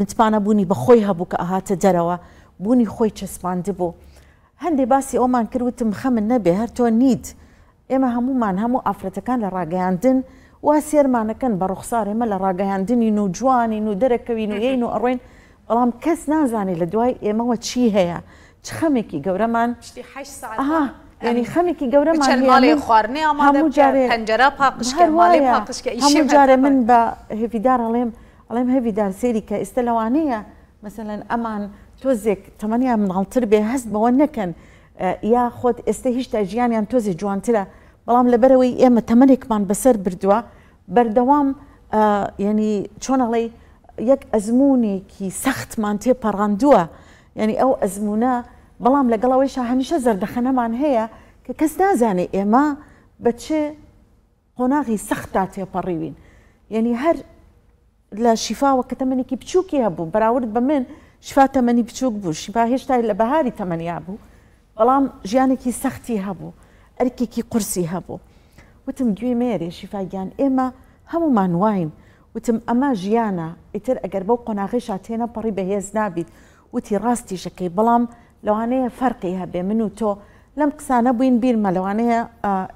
متمانە بوونی بە خۆی هەبوو کە ئاهاتە دەرەوە بوونی خۆی چەسپاندبوو هەندێ باسی ئەومان کردوتم خەمن نەبێ هەر تۆ نیت ئێمە هەمومان هەموو ئافرەتەکان لە ڕاگەیاندن وا سێرمانەکەن بە ڕوخسار ئێمە لە ڕاگەیاندنی و جوانین و دەرەکەوین و عین و ئەڕێن بەڵام کەس نازانێت لە دوای ئێمەوە چی هەیە چ خەمێکی گەورەمان ینی خەمێکی گەورەمان خواردنی هەموو جارێ پەنجرا پاقش هەموو جارە من بە هێویدار ئەڵێم ئەڵێم هەویدار سێری کە ئێستا لەوانەیە مثلەن ئەمان تۆزێک تەمەنیان مناڵتر بێ هەست بەوە نەکەن یا خۆت ئێستا هیچتا ژیانیان تۆزی جوانترە بەڵام لەبەرەوەی ئێمە تەمەێکمان بەسەر بردووە بەردەوام ینی چۆنەڵی یەک ئەزمونێکی سەختمان تێپەڕاندووە ینی ئەو ئەزمونە بەڵام لەگەڵەوەیش هەمیشە زەردەخەنەمان هەیە کە کەس نازانێ ئێمە بە چێ قۆناغی سەختا تێپەڕیوین ینی هەر لە شیفاوە کە تەمەێکی بچووکی هەبوو بەراورد بە من شفا تەمەنی بچووک شفا شیبا هێشتا لە بەهاری تەمەنیا بوو كي سختي هبو أركي كي قرسي هبو وتم شفا جيان إما همو ما نواين وتم ئەمە ژیانە ئیتر ئەگەر بەو قۆناغی شاتێنە پەڕی بەهێز نابیت وتی ڕاستی شەکەی بەڵام لەوانەیە فرقي هەبێ منو تو لم لەم بوين بير ما لەوانەیە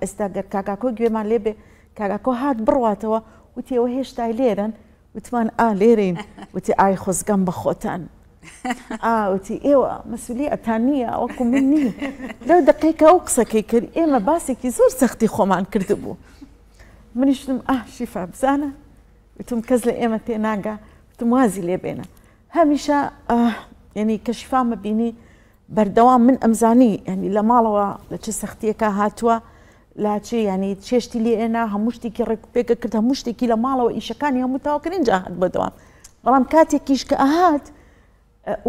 ئێستا گەر کاگاکۆ گوێمان لێبێ کاگاکۆ هات بڕواتەوە وتی ئەوە هێشتا لێرن وتمان ئا ليرين وتي آي خوز بە خۆتان ئاوتی ئێوە مەسولی ئەتانە ئەوکو من نی لە دقیکە ئەو قسەکەی کرد ئێمە باسێکی زۆر سەختی خۆمان کردبوو منیشتم ئاشیفا بزانە وتم کەس لە ئێمە تێناگا وتم وازی لێبێنە هەمیشە ینی کەشفامە بینی بەردەوام من ئەمزانی ینی لە ماڵەوە لە چه سەختیەکە هاتووە لاچێ ینی چێشتی لێ ئێنا هەموو شتێکی ڕێکپێکە کرد هەموو شتێکی لە ماڵەوە ئیشەکانی هەموو تاوکرینجا هات بەدەوام بەڵام کاتێکیش کە ئاهات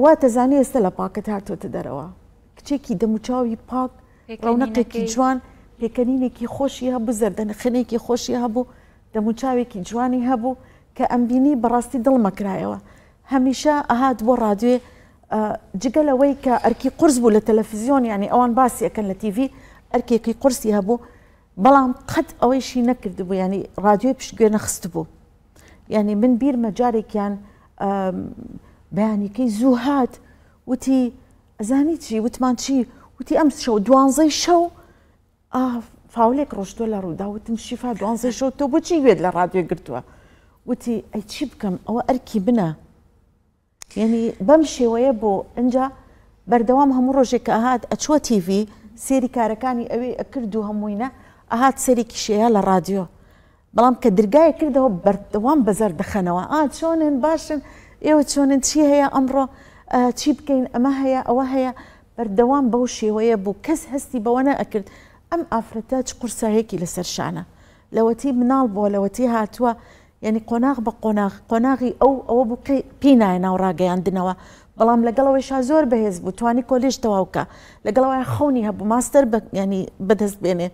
وا دەزانێت ئێستا لە پاکت هاتۆتە دەرەوە کچێکی دەموچاوی پاک ڕونەقێکی جوان پێکەنینێکی خۆشی هەبوو زەردەنخنێکی خۆشی هەبوو دەموچاوێکی جوانی هەبوو کە ئەمبینی بەڕاستی دڵمەکرایەوە هەمیشە ئەهات بۆ ڕادێ جگە لەوەی کە ئەرکی قرس بوو لە تەلەفزیۆن ینی ئەوان باسیەکەن لە تیV ئەرکێکی قرسی هەبوو بەڵام قەت ئەوەیشی نەکردبوو ینی رادیۆی پشتگوێ نەخست بوو ینی من بیرمە جارێکیان بەیانیکەی زوو هات وتی ئەزانی چی وتمان چی وتی ئەم شەو دوانزەی شەو فاولێک ڕۆشتۆ لە ڕوودا وتم شیفا دوانزەی شەو تۆ بۆچی گوێت لە ڕادێ گرتووە وتی ئەی چی بکەم ئەوە ئەرکی بنە یعنی بەم شێوەیە بۆ ئەجا بەردەوام هەموو ڕۆژێک کە ئاهات ئەچوە تیڤ سێری کارەکانی ئەوێ ئەکرد و هەمووینە ئاهات سەرێکی شێیا لە رادیۆ بەڵام کە دررگایە کردەوە بەردەوام بەزەر دەخەنەوە ئا چۆنن باشن ئێوە چۆنن چی هەیە ئەمڕۆ چی بکەین ئەمە هەیە ئەوە هەیە بەردەوام بەو شێوەیە بوو کەس هەستی بەوەنە ئەکرد ئەم ئافرەتە چ قورسایەکی لەسەر شانە لەوەتی مناڵ بۆ لەوەتی هاتووە یعنی قۆناغ بە قۆناغ قۆناغی ئەو ئەوە بوو پێنایە ناوڕاگەیاندنەوە بەڵام لەگەڵەوەیشا زۆر بەهێز بوو توانی کۆلێژ تەواوکە لەگەڵەوەی خەونی هەبوو ماستەر ینی بەدەست بێنێ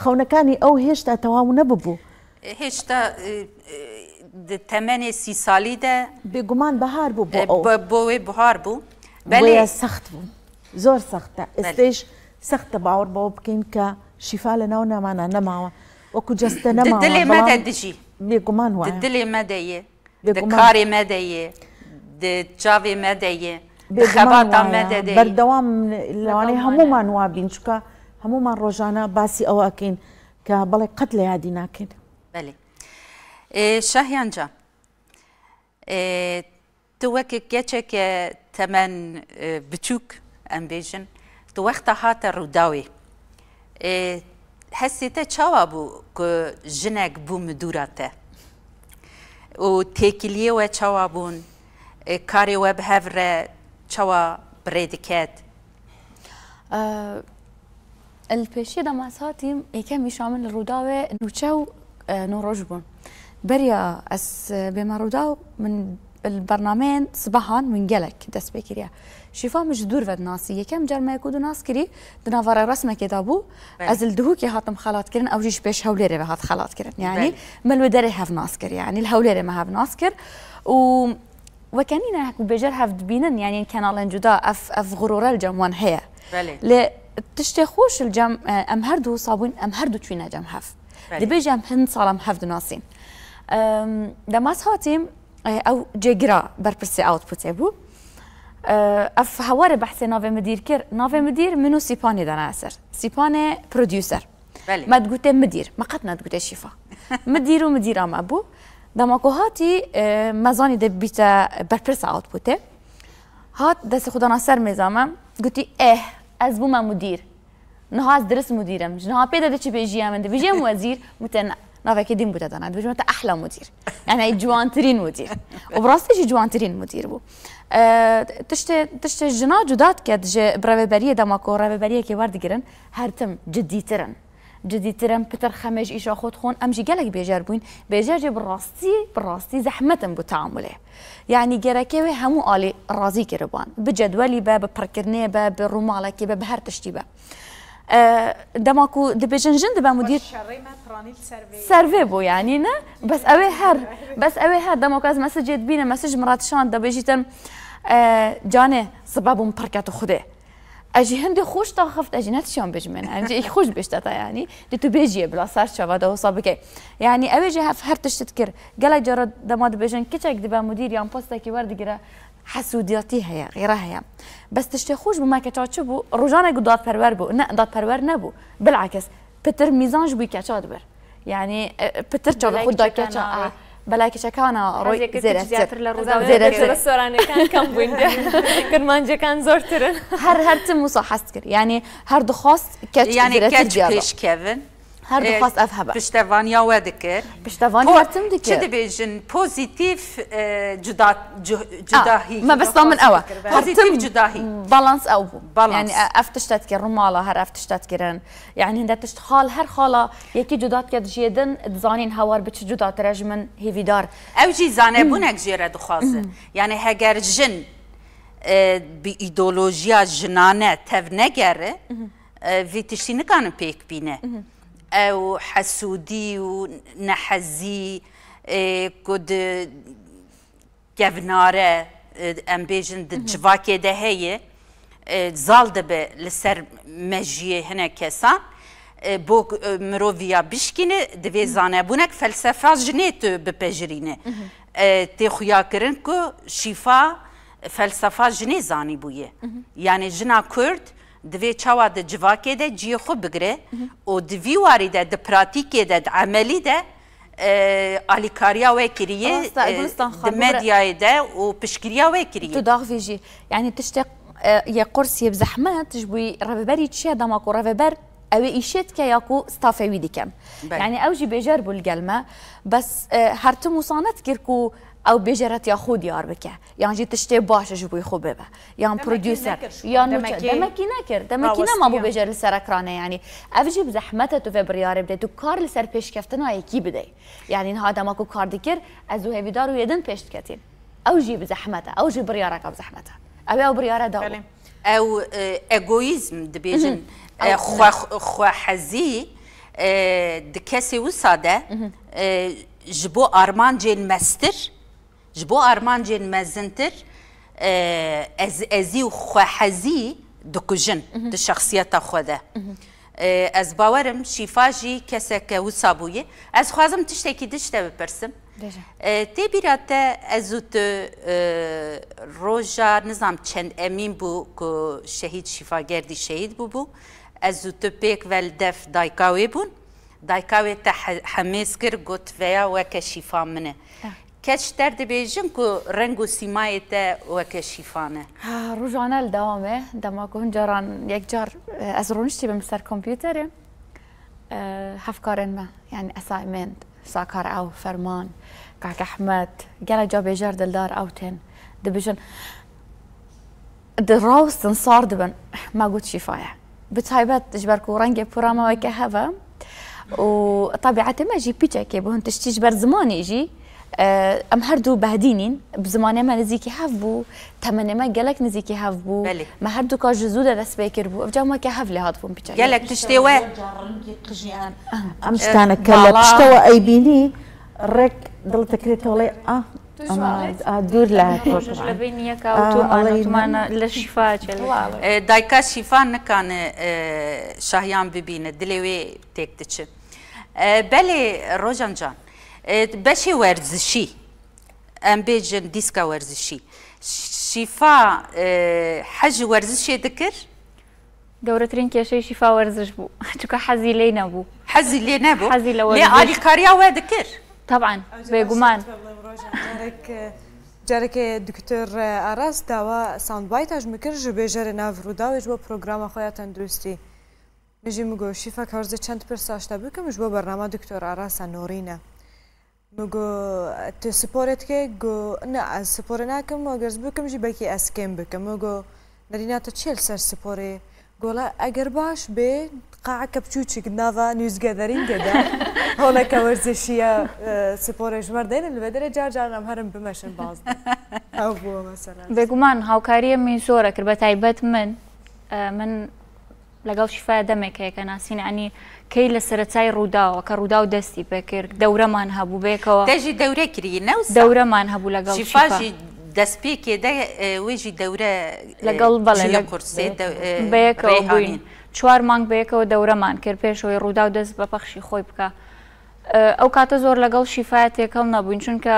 خەونەکانی ئەو هێشتا تەواو نەببوو هێشتا د تمن سی سالی ده به گمان بهار بو بو بو بهار بو بله سخت بو زور سخته استش سخت باور بو بكين ك شفاء لنا ونمانا نماوا وكو جست نماوا دلي مدى دجي به گمان وای دلي مدى د کاري مدى د چاوي مدى د خباتا مدى بردوام لواني همو ما نوابين شكا همو ما روجانا باسي او اكين ك بلا قتل هادي ناكن Şahyanca, eh, eh, tu wekî keçeke temen biçûk em bêjin tu wexta hate rûdawê. Hesê te çawa bû ku jinek bû midûra te. û têkiliyê we çawa bûn, karê we bi hev re çawa birê diket. الپێشی دەماساتیم ئێکە میشامن لە ڕووداوێ نوچە و نۆڕۆژ بوون. بريا اس بماروداو من البرلمان صباحا من جلك دس بكريا شفا مش دور ود ناسي كم جل ما يكودو ناس كري فرا رسمة كتابو از الدهو كي هاتم خلات كرن او جيش بيش هوليري بهات خلات كرن يعني ملو داري هاف ناسكر يعني الهوليري ما هاف كر و وكانينا هكو بجر هاف دبينن يعني كان جدا اف اف غرورة الجموان هي بلي تشتخوش الجم اه، ام هردو صابون ام هردو تشينا جم هاف لبيجام هند صالم هاف دناسين da mas hatim ew cêgira berpirsê outputê e bû ev hewarê behsê navê midîr kir navê midîr min û sîpanê dana eser sîpanê prodûser me digotê midîr me qet nedigotê şîfa midîr û midîra me bû dema ku hatî mezanî de bîte berpirsa outputê hat destê xudana ser mêza me gotî eh ez bû me mudîr niha ez dirist mudîrim ji niha pê de diçi bêjiya min dibêje wezîr mute ne نافك دين بوتا انا بجو انت احلى مدير يعني جوانترين مدير وبراستي جوانترين مدير بو أه تشت تشت جنا جدات كد جي برافي باريه دما كو باريه كي وارد جرن هرتم جدي ترن جدي ترن بتر خمج ايش اخوت خون ام جي قالك بيجار بوين بيجار جي براستي براستي زحمتن بو تعامله يعني جراكي همو علي رازي كربان بجدولي باب بركرني باب رومالكي باب هر تشتي باب دماکو دبیجن جن دبا مدیر سروی بو یعنی نه بس اوه هر بس اوه هر دماکو از مسجد بینه مسج مرات شان دبیجیتن جانه سببم پرکت خوده اجی هند خوش تا خفت اجی نتشان بجمن اجی ای خوش بشتا تا یعنی دی تو بیجی بلا سر چوا دا حساب کی یعنی اوی جه هف هر تشت کر گلا جرا دماد بجن کچک دبا مدیر یان پستا کی ور دگیره حسودیاتی تشتی خوش هەیە بەس تشتێ خۆش بوو ماکە چاچە بوو ڕژانێک دادپەروەر بوو نە دادپەروەر نەبوو بلعکەس پتر میزانش بووی کچا دەبر یعنی پتر چا خود داکەچا بەلاکەچەکانە ڕۆی کرمانجەکان زۆرترن هر هر موسا حست کرد یعنی هەردوخواست کەچ یعنی کەچ پێشکەون Her dixwast ev hebe. Piştevaniya we dike. Piştevaniya hertim dike. Çi dibêjin pozitif cuda cudahî. Me bista min ew e. Pozitif cudahî. Balans ew bû. Balans. Yani ev tişt dike rumala her ev tişt dikirin. Yani hinde tişt hal her hala yekî cuda dike dijê din dizanên hewar bi çi cuda tere ji min hêvîdar. Ew jî zanebunek jê re dixwazin. Yani heger jin bi îdolojiya jinane tev negere mhm. vê tiştî nikanin pêk bîne. او حسودی و نحزی کد گوناره ام بیجن د جواکه ده هیه زال دبه لسر مجیه هنه کسان بو مروفيا بشكينه دوي زانبونك فلسفه جنيت ببجرينه تي خويا كرنكو شفا فلسفه جني زاني بويه يعني جنا كرد دوی چاوا د جواکې ده جی خو بګره او د واری ده د پراتیکې ده د عملی ده اليكاريا وكريه الميديا ده او پشکریا و وبشكريا وكريه تداغ فيجي یعنی تشتق یا قرص یب زحمت يا بزحمات جبوي رببر ما دماكو رببر او ايشيت كياكو ستافي ويدي كم يعني اوجي بيجربوا القلمة بس هرتمو صانت كيركو او بجرت یا خود یار بکه یعنی جی تشتی باشه جو بوی خوب ببه یعنی پرودیوسر یا نوچه دمکی نکر دمکی نما بو بجر لسر اکرانه یعنی او جیب بزحمت تو فبر یار بده تو کار لسر پیش کفتن یکی بده یعنی این ها کو کار دیگر از او هیویدار و یدن پیش کتین او جیب بزحمت او جیب بریاره که بزحمت او او بریاره داو او اگویزم دبیجن خو حزی دکسی و ساده جبو آرمان جین مستر ji bo armancên mezintir e, ezî û xweḥezî dikujin di şexsiyeta xwe de e, ez bawerim şîfa jî keseke wisa bûye ez xwazim tiştekî diş de bipirsim e, tê bîra te ez û tu roja nizam çend emîn bû ku şehîd şîfagerdî şehîd bûbû ez û tu pêk vel def dayka wê bûn dayka wê te hemêz kir got veya weke şîfa min e كاش ترد بيجن كو رنغو سيمايتا وكشيفانا رجعنا لدوامه دما كون جاران يك جار ازرونشتي بمسار كمبيوتر هفكارن ما يعني اسايمنت ساكار او فرمان كاك احمد جالا جا بيجار دلدار اوتن دبجن دراوس صار دبن ما قلت شفايا بتايبات جباركو رنغي براما وكهفا وطبيعة ما جي بيتشا كي تشتيج تشتي جبر زمان ئەم هەردوو بەدینین بزمانێمە نزیکی هەف بوو تەمەێمە گەلک نزیکی هەف بوو مە هەردوو کاژ زوو دە دەست پێ کرد بوو ئەوجامەکە هەف لە هاتبووم پیچ گەلک تشتێوە قژیان ئەم شتانە کە لە پشتەوە ئەیبینی ڕێک دڵتەکرێتەوەڵێ ئا دوور لەمانە لە شیفا دایکە شیفان نکانە شاهیان ببینە دلێ وێ تێک دچن بەلێ ڕۆژانجان. باشی ورزشی ام بیجن دیسکا ورزشی شیفا حج ورزشی دکر گەورەترین کێشەی شیفا وەرزش بوو چکە حەزی لێ نەبوو حەزی لێ نەبوو حەزی لە لێ ئالیکاریا وێ دکرد طبعاً بێگومان جارێکێ دکتۆر ئاراس داوا ساندبایتاش میکرد ji بێژەرە ناڤڕووداوێژ بۆ پرۆگرامە خۆیان تەندروستی مژی مگۆ شیفە کارزە چەند پرساشتا بکەم ژ بۆ بەرنامە دکتۆر ئاراسە نۆرینە Nugu tu sporêt ke gu ne sporê nakim agers bikim jî bekî ez kêm bikim gu nerîna tu çêl ser sporê gola eger baş bê qaeke piçûçik nava nûzgederîngê de holeke werzeşiye sporê ji merdên li vedirê car caran em herim bimeşin baz ew bû mesela Bêguman hawkariye min zor ekir be taybet min min لەگەڵ شیفاە دەمێکەیەکە ناسینانی کەی لە سەرچای ڕووداوە کە ڕوودا و دەستی پێکرد دەورەمان هەبوو بێکەوە دەژی دەورەکری نە دەورەمان هەبوو لەگەڵ شیفاژی دەستپێکێدا وێژی دەورە لەگەڵ بەڵێ لە کورسێ بەیەکەوە بووین چوار مانگ بەیەکەوە دەورەمان کرد پێشەوەی ڕوودا و دەست بە پەخشی خۆی بکە. ئەو کاتە زۆر لەگەڵ شیفاەت تێکەڵ نەبووین چونکە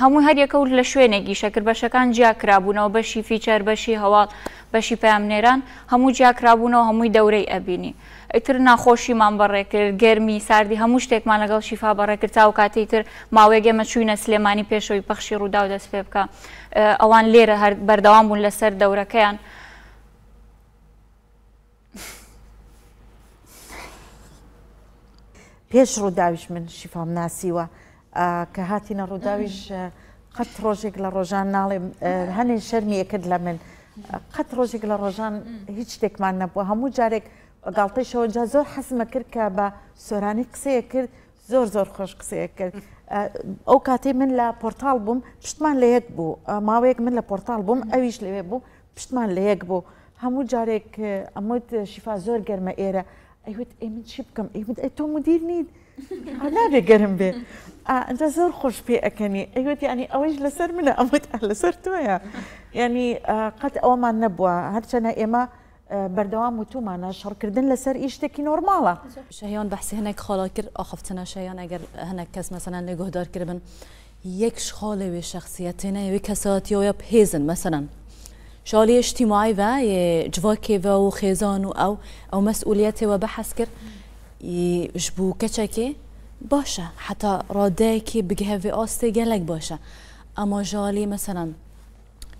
هەموو هەر یەکە لە شوێنێکی شەکربەشەکان جیاکرابوونەوە بەشی فیچەر بەشی هەواڵ بەشی پامنێران هەموو جیاکرابوونەوە هەمووی دەورەی ئەبینی ئیتر ناخۆشیمان بەڕێکرد گەرمی ساردی هەموو شتێکمان لەگەڵ شیفا بەڕێکرد تا و کاتی تر ماوەیەگەمە چوینە سلێمانی پێشەوەی پەخشی ڕوودا و دەست پێ بکە ئەوان لێرە بەردەوام بوون لەسەر دەورەکەیان. پێش ڕووداویش من شیفام ناسیوە کە هاتیە ڕووداویش قەت ڕۆژێک لە ڕۆژان ناڵێ هەنێ شەرمیەکرد لە من قەت ڕۆژێک لە ڕۆژان هیچ شتێکمان نەبووە هەموو جارێک گاڵتەیشەوەجا زۆر حەزمە کرد کە بە سۆرانی قسەیە کرد زۆر زۆر خۆش قسەیە کرد. ئەو کاتێ من لە پۆرتال بووم پشتمان لە یەک بوو ماوەیەک من لە پۆرتال بووم ئەویش لەوێ بوو پشتمان لە یەک بوو هەموو جارێک ئەمت شیفا زۆر گەرمە ئێرە I would aim and ship come. تو would I told مدير نيد. أنا بقرن بي. آه، أنت زور خوش بي أكني. I أيوة، would يعني أوج لسر من أموت أهل سر تويا. يعني آه، قد أو ما نبوا هرشنا إما آه، بەردەوام و تومانە شەڕکردن لەسەر ئیشتێکی نۆرمالە شەیان بەحسی هەنێک خاڵاکرد ئاخفتنە شەیان ئەگەر هەنێک کەس مەسەنان لێ گۆدارکردن یەک شخۆڵێوێ شخصیەتێنە وی کەساتیەوە پێزن مثلا شغلی اجتماعی و جواکی و و خیزان و او او مسئولیت و بحث کرد جبو کچکی باشه حتی راده که بگه و آسته گلک باشه اما جالی مثلا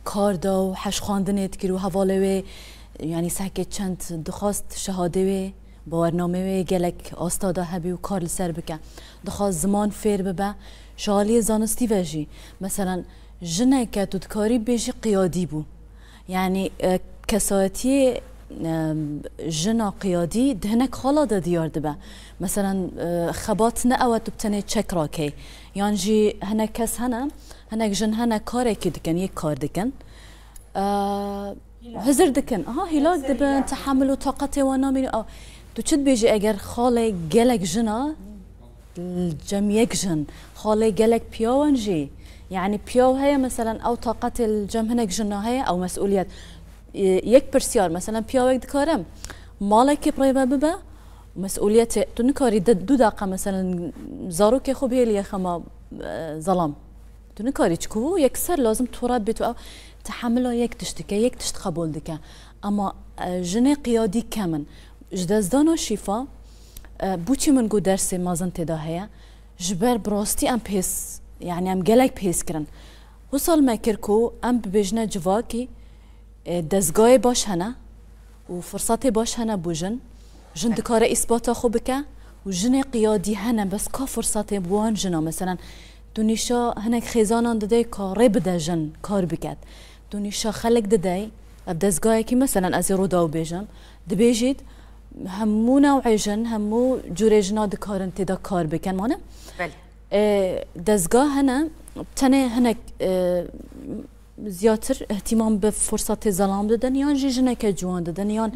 کار دا و حش خواندنت کرد و حواله و یعنی سکه چند دخواست شهاده و باورنامه و گلک آستاده هبی و کار لسر بکن دخواست زمان فیر ببه شالی زانستی وژی مثلا جنه که تودکاری بیجی قیادی بود يعني آه، كساتي آه، جنا قيادي دهنك ده ديار دبا مثلا آه، خبات نأوى تبتني تشك راكي يانجي هنا كس هنا هناك جن هنا كاري كي دكن يك كار دكن آه هزر دكن اه هلاك دبا تحمل طاقتي ونامي اه تو تشد بيجي اگر خالي جلك جنا الجميك جن خالي جلك جي يعني بيو هي مثلا او طاقه الجم هناك جنو هي او مسؤوليات يك برسيار مثلا بيو يك دكارم مالك بريبا ببا مسؤوليات تنكاري دو داقه مثلا زارو كي خوبي لي خما آه، ظلام تنكاري تشكو يكسر لازم تربيت او تحمله يك تشتكي يك تشتقبول دكا اما آه، جني قيادي كامن جدازدانو شفا آه، بوتي من گو مازن تدا هي جبر براستي ام بيس يعني ام گلک بيسكرن وصل ما كركو ام بجنا جواكي آه، دزغاي باش هنا و باش هنا بوجن جن دکار اثبات اخو بك و جن هنا بس که فرصتي بوان جنا مثلا دونيشا هناك خيزان ددي کاره بدا جن كار بكات دونيشا خلق ددي دزغاي كي مثلا از داو بيجن دبيجيت همو نوع جن همو جوري جنا دکارن تدا کار بكن مانا بله دزگاه هنگ تنه هنگ زیاتر اهتمام به فرصت زلام دادن یا جیجنه که جوان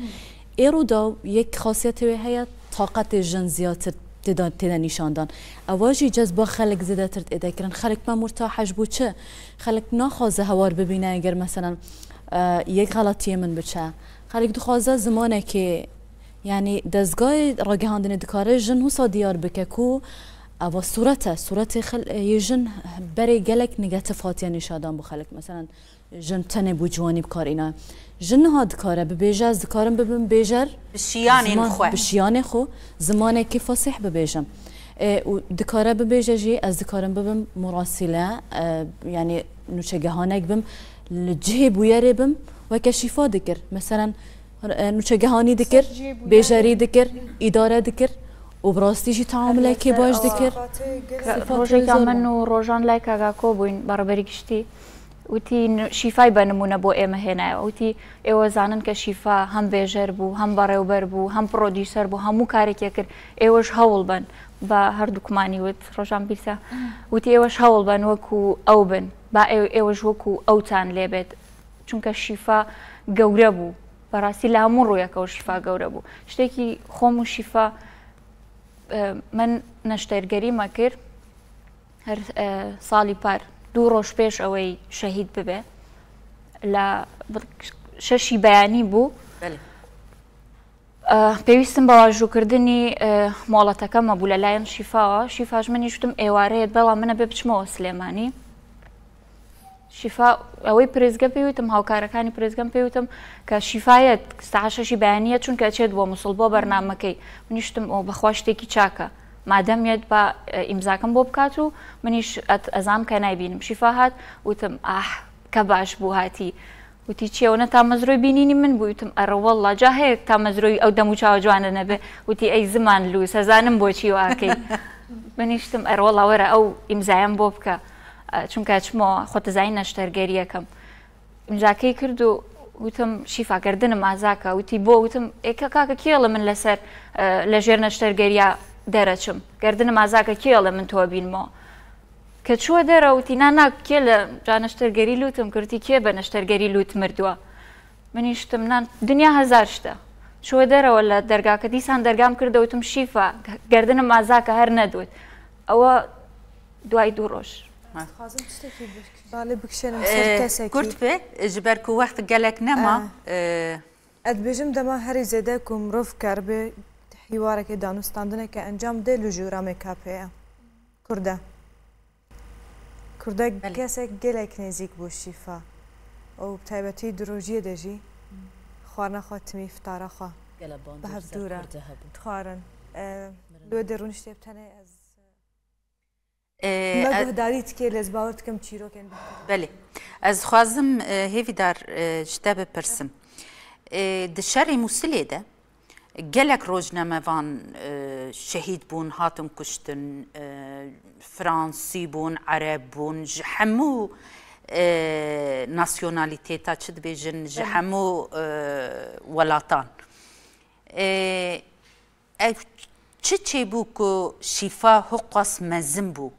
ایرو دا یک خاصیت و حیات طاقت جن زیاتر تێدا تێدا نیشاندان ئەواژی جەز بە خەلک زیدەتر ئێدەکردن خلق ما چه حەش چه چە ببینه اگر هەوار یک غلطی مثلا من خوازه زمانه که یعنی دزگاه یعنی ڕاگەهاندنێ دکاره جن جن دیار بکه و و صورت صورت خل یجن بری گلک نگاتیف هاتیانی شادان بخلک مثلا جن تنه بو جوانی بکار اینا جن ها دکاره ببیجه از دکارم ببین بیجر بشیان خو بشیان خو زمانه که فصیح ببیجم و دکاره ببیجه جی از دکارم ببین مراسله یعنی نوچگهانه ببین لجه بویره ببین و کشیفا دکر مثلا نوچگهانی دکر بیجری دکر اداره دکر و بڕاستیشی تااملێکی باش دەکرد ڕۆژێکا من و ڕۆژان لای کاگاکۆ بووین بەڕبەری گشتی وتی شیفای بەنممونە بۆ ئێمە هێنایە وتی ئێوە زانن کە شیفا هەم بێژەر بوو هەم بەڕێوبەر بوو هەم پرۆدیسەر بوو هەموو کارێکە کرد ئێوەش هەوڵ بن بە هەردووکمانی وت ڕۆژان بیسە وتی ئێوەش هەوڵ بن وەکو ئەو بن با ئێوەش وەکو ئەوتان لێبێت چونکە شیفا گەورە بوو بەڕاستی لە هەموو ڕوویەکە و شیفا گەورە بوو شتێکی خۆم و شیفا من نەشتەرگەریمە کرد هەر ساڵی پار دوو ڕۆژ پێش ئەوەی شەهید ببێ لە شەشی بەیانی بوو پێویستم بەواژووکردنی مۆڵەتەکەمە بوو لە لایەن شیفاوە شیفاژ منی شتم ئێوارەیەت بەڵام منە بێ بچمەوە سلێمانی شیفا ئەوەی پرێزگە پێویتم هاوکارەکانی پرێزگەم پێوتم کە شیفاەت ساعشەشی بەیانە چونکە ئەچێت بۆ مسڵ بۆ بەرنمەکەی منیشتم ئەو بەخوا شتێکی چاکە مادەمێت بە ئیمزاکەم بۆ بکات و منیش ئەزام کە نایبینم شیفا هات وتم ئاح کە باش بوو هاتی وتی چێونە تا مەزرۆی بینینی من بوویتم ئەڕەوەڵ جا هەیە تا مەزرۆی ئەو دەمو چاوە جوانە نەبێ وتی ئەی زمان لووس هەزانم بۆچی واکەی منیشتم ئەرۆڵاوەرە ئەو ئیمزایان بۆ بکە. چونکە چمەوە خۆتەزای نەشتەرگەریەکەم جاکەی کرد و وتم شیفاگەردنم ئازاکە وتی بۆ وتم ئێکە کاکە کێڵە من لەسەر لە ژێر نەشتەرگەریا دەرەچم گردنم ئازاکە کێڵە من تۆ بینمەوە کە چووە دەرەوتی ناناک کێ لە جانەشتەرگەری لوتم کردی کێ بە نەشتەرگەری لوت مردووە منیشتم نان دنیا هزار شتە چوە دەرەوە لە دەرگاکە دیسان دەرگام کردەوتم شیفا گردنم ئازاکە هەر نەدوێت ئەوە دوای دوو ڕۆژ خازم تشتكي بك بالي بكشن مسرتسكي كرت بي جبر كو وقت قالك نما اد بجم دما هري زداكم رف كربي حوارك دانستاندنه که انجام ده لجورام کپه کرده کرده کسک گلک نزیک بو شیفا او تایبتی دروجی دجی خوارنا خواه تمی فتارا خواه به هف دوره تخارن لو درونش تبتنه مەگوهداریت کێ لەس باوت کەم چیرۆکن بەێ ئەس خوازم هێویدار شتە بپرسم di şerê Musilê de gelek rojnemevan şehîd bûn hatin kuştin e, Fransî bûn Ereb bûn ji hemû e, nasyonalitêta çi dibêjin ji hemû e, welatan. Ev çi çêbû ku şîfa hoqas mezin bû.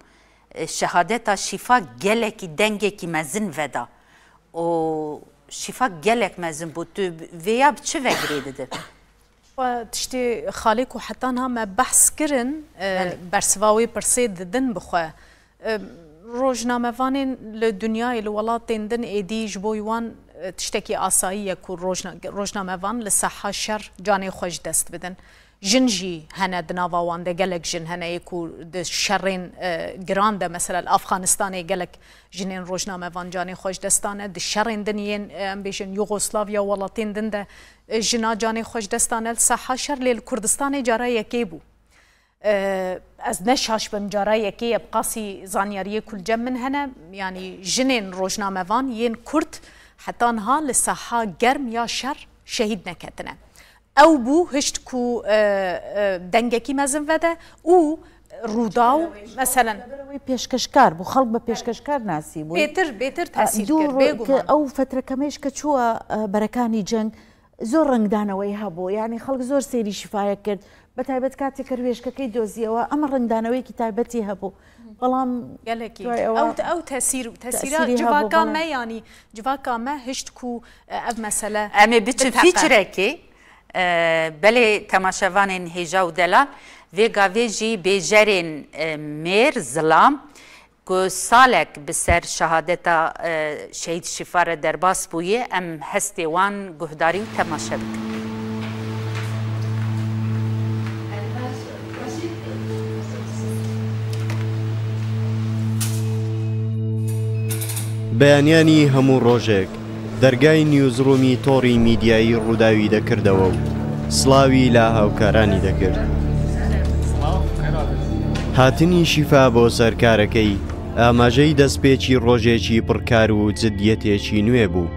شهادتا شیفا گلکی دنگکی مزن ودا و شیفا گلک مزن بود تو ویا چه وگریده ده؟ تشتی خالیک و حتی هم بحث کرن برسواوی پرسید دن بخواه روزنامه‌وانین ل دنیای ل ولاتین دن ادیج بویوان تشتکی آسایی کو روزنامه‌وان ل صحه شر جانی خوش دست بدن جنجي هنا دنافا وان ده جلك جن هنا يكو ده شرين جران ده مثلا أفغانستان جلك جنين روجنامه وان جاني خوش دستانه ده شرين دنيين ام بيجن يوغوسلافيا ولاتين دن ده جنا جاني خوش دستانه الصحة شر للكردستان جارا يكيبو از نشاش بم جارا يكي بقاسي زانياريه كل جم من هنا يعني جنين روجنامه وان ين كرد حتى نها للصحة جرم يا شر شهيد نكتنه ئەو بوو هشت و دەنگەکی مەزم بەدە و ڕوودا و مەسەەن پێشکەشکار بوو خەڵک بە پێشکەشکار ناسی بوو بێتر بێتر ئەو فترەکەمەش کە چووە بەرەکانی جەنگ زۆر ڕنگدانەوەی هەبوو یعنی خەڵک زۆر سێری شفاە کرد بە تایبەت کاتێک کەروێشکەکەی دۆزیەوە ئەمە ڕنگدانەوەیکی تایبەتی هەبوو بەڵام گەلێکی ئەو تەسیر و تەسیرەکان مە ینی جوواکامە هشت و ئەف مەسەلە ئەمێ بچ فیچرێکی بله تماشاوانین هیجا و دلا ویگا وی جی بیجرین میر زلام کو سالک بسر شهادتا شهید شفار درباس بویه ام هستیوان گهداری و تماشا بکن بەیانیانی هەموو ڕۆژێک دەرگای نیوزڕومی تۆڕی میدیایی ڕووداوی دەکردەوە و سلاوی لا هاوکارانی دەکرد هاتنی شیفا بۆ سەرکارەکەی ئاماژەی دەستپێکی ڕۆژێکی پڕکار و جدیەتێکی نوێ بوو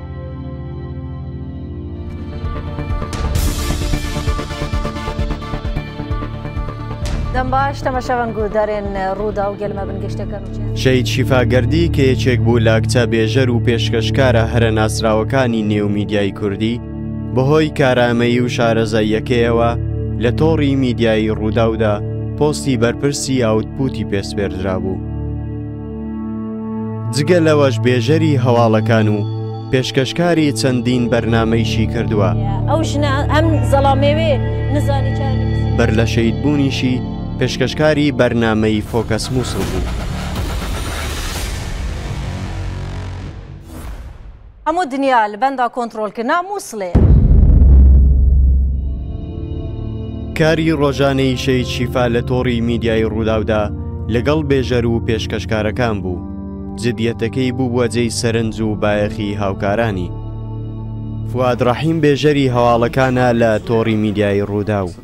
دەم باش تەمەشەوەن گو دەرێن ڕوودا و گەلمە بنگشتەکەن شەید شیفاگەردی کەیەکێک بوو لاکچە بێژەر و پێشکەشکارە هەرە ناسراوەکانی نێومیدیای کوردی بەهۆی کارامەیی و شارەزاییەکەیەوە لە تۆڕی میدیایی ڕووداودا پۆستی بەرپرسی ئاوتپوتی پێسپێردرا بوو. جگە لەوەش بێژەری هەواڵەکان و پێشکەشکاری چەندین بەرنمەیشی کردووە ئەو ئەم زەڵامێوێ نزانی بەر لە شەید بوونیشی پێشکەشکاری بەرنمەی فۆکەس مووسڵ بوو. ئەمە دنیا لە بەندا کۆنتترۆلکردنا مووسڵێ. کاری ڕۆژانەی شەی شیفا لە تۆڕی میدیای ڕووداودا لەگەڵ بێژەر و پێشکەشکارەکان بوو. جدیەتەکەی بوو وەجێی سەرنج و بایەخی هاوکارانی. فوادڕاحیم بێژەری هەواڵەکانە لە تۆڕی میدیای ڕووداوە.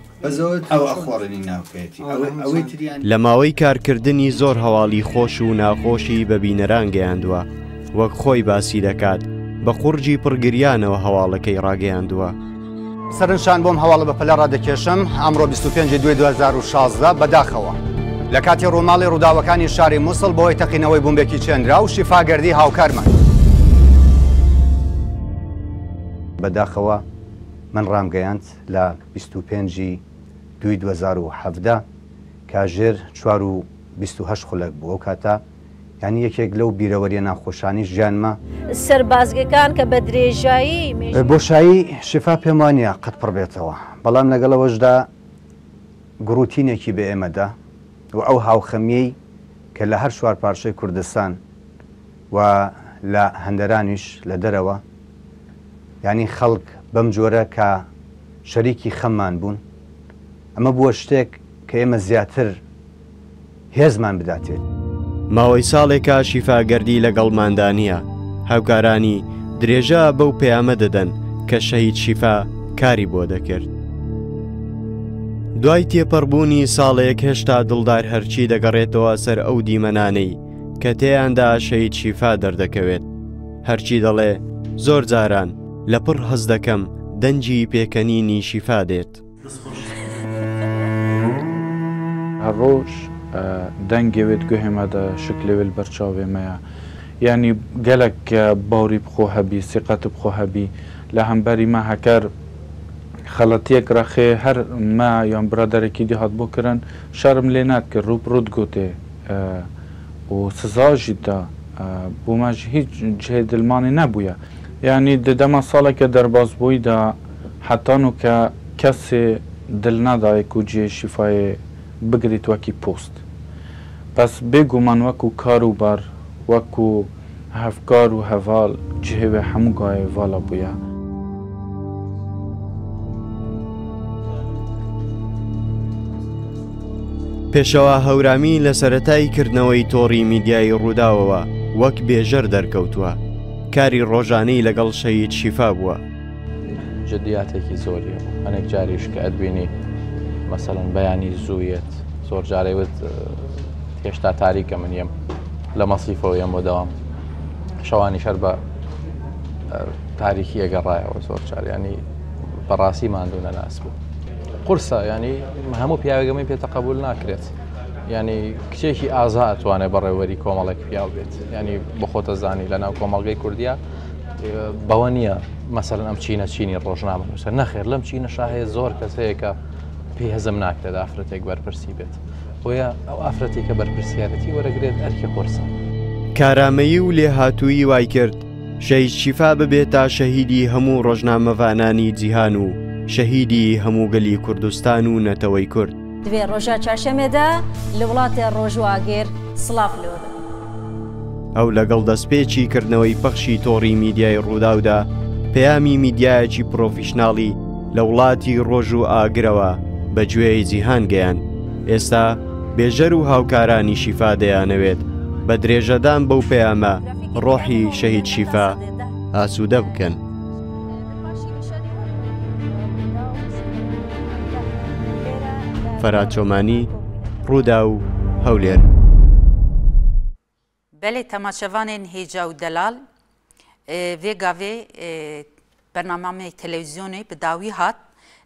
لە ماوەی کارکردنی زۆر هەواڵی خۆش و ناخۆشی بە بینەران گەیاندووە وەک خۆی باسی دەکات بە قورجی پڕگریانەوە هەواڵەکەی ڕاگەیاندووە. سەرنشان بۆم هەواڵە بە پەلە ڕادەکێشم ئەمڕۆ 25 2016 بەداخەوە. لە کاتی ڕووماڵی ڕووداوەکانی شاری مووسڵ بۆی تەقینەوەی بمبێکی چێنرا و شیفاگەردی هاوکارمان. بەداخەوە من ڕامگەیاند لە 25 دوی 2017 کاژێر 4 خولک بووە کاتا ینی یەکێک لەو بیرەوەریە ناخۆشانی ژیانمە سربازگەکان کە بە درێژایی بۆشایی شفا پێمانە قەت پڕ بێتەوە بەڵام لەگەڵەوەشدا گروتینێکی بە ئێمەدا و ئەو هاوخەمیەی کە لە هەر شوار پارشەی کوردستان و لە هەندەرانیش لە دەرەوە ینی خەڵک بەم جۆرە کە شەریکی خەممان بوون ئەمە بووە شتێک کە ئێمە زیاتر هێزمان بداتێت ماوەی ساڵێکە شیفاگەردی لەگەڵ مادانە هاوکارانی درێژە بەو پەیامە دەدەن کە شەهید شیفا کاری بۆ دەکرد دوای تێپەڕبوونی ساڵێک هێشتا دڵدار هەرچی دەگەڕێتەوە سەر ئەو دیمەنانەی کە تێیاندا شەید شیفا دەردەکەوێت هەرچی دەڵێ زۆر جاران لە پڕ هەز دەکەم دەنجی پێکەنینی شیفا دێت ҳавор дангевед гӯҳемада шуклевел барчавемая яъне галак бориб хӯҳабӣ сиқатиб хӯҳабӣ ла ҳамбари ма ҳакар халатиек рахе ҳар ма ям бирадареки диҳат бо киран шарм ле надкир рӯбруд гӯте ӯ сизажи да бу маж ҳиҷ ҷиҳе дилмане набӯя яъне дидама салаке дарбазбӯй да ҳатану ка касе дил надае кӯ ҷиҳе шифае بگریت وەکی پۆست پس بێگومان وەکو کار و بار وەکو هەفکار و هەڤال جهێوێ هەموو گایە ڤالە بووە پێشەوە هەورامی لە سەتای کردنەوەی تۆڕی میدیایی ڕووداوەوە وەک بێژەر دەرکەوتووە کاری ڕۆژانەی لەگەڵ شەید شیفا بووە جدیاتێکی زۆریە ئەنێک جاریش کە ئەدوێنی مەسەن بەیانی زوویت زۆر جارێوت هێشتا تاریکە من یم لە مەسیفەوە یم بۆ دەوام شەوانی شەر بە تاریکی ئەگەڕایەوە زۆر چاریانی بەڕاستی ماندوو نەناس بوو قرسە ینی هەموو پیاگەمی پێتەقبول ناکرێت ینی کچێکی ئازا ئەتوانێت بەڕێوەری کۆمەڵێک پیا بێت ینی بخۆتە زانی لە ناو کۆمەڵگەی کوردیا بەوە نییە مەسەر ئەم چینە چینی ڕۆژنامە نووسە نەخێر لەم چینە شاهەیە زۆر کەسەیەکە پێی هەزم ناکرێت ئافرەتێک بەرپرسی بێت بۆیە ئەو ئافرەتی کە بەرپرسیارەتی وەرەگرێت ئەرکی قرسە کارامەیی و لێ هاتووی وای کرد شەید شیفا ببێت تا شەهیدی هەموو ڕۆژنامەوانانی جیهان و شەهیدی هەموو گەلی کوردستان و نەتەوەی کورد دوێ ڕۆژە چاشەمێدا لە وڵاتێ ڕۆژواگەر سلااف لۆ ئەو لەگەڵ دەستپێکی کردنەوەی پەخشی تۆڕی میدیای ڕووداودا پەیامی میدیایەکی پرۆفیشنناڵی لە وڵاتی ڕۆژ و ئاگرەوە بە گوێی جیهان گەیان ئێستا بێژەر و هاوکارانی شیفا دەیانەوێت بە درێژەدان بەو پەیامە ڕۆحی شەهید شیفا ئاسوودە بکەن. فەرچۆمانی ڕوودا و هەولێر بەێ تەماچەوانێن هێجا و دەلال vێگاوێ بەرنامامەی تەلەویزیۆنەی بەداوی هات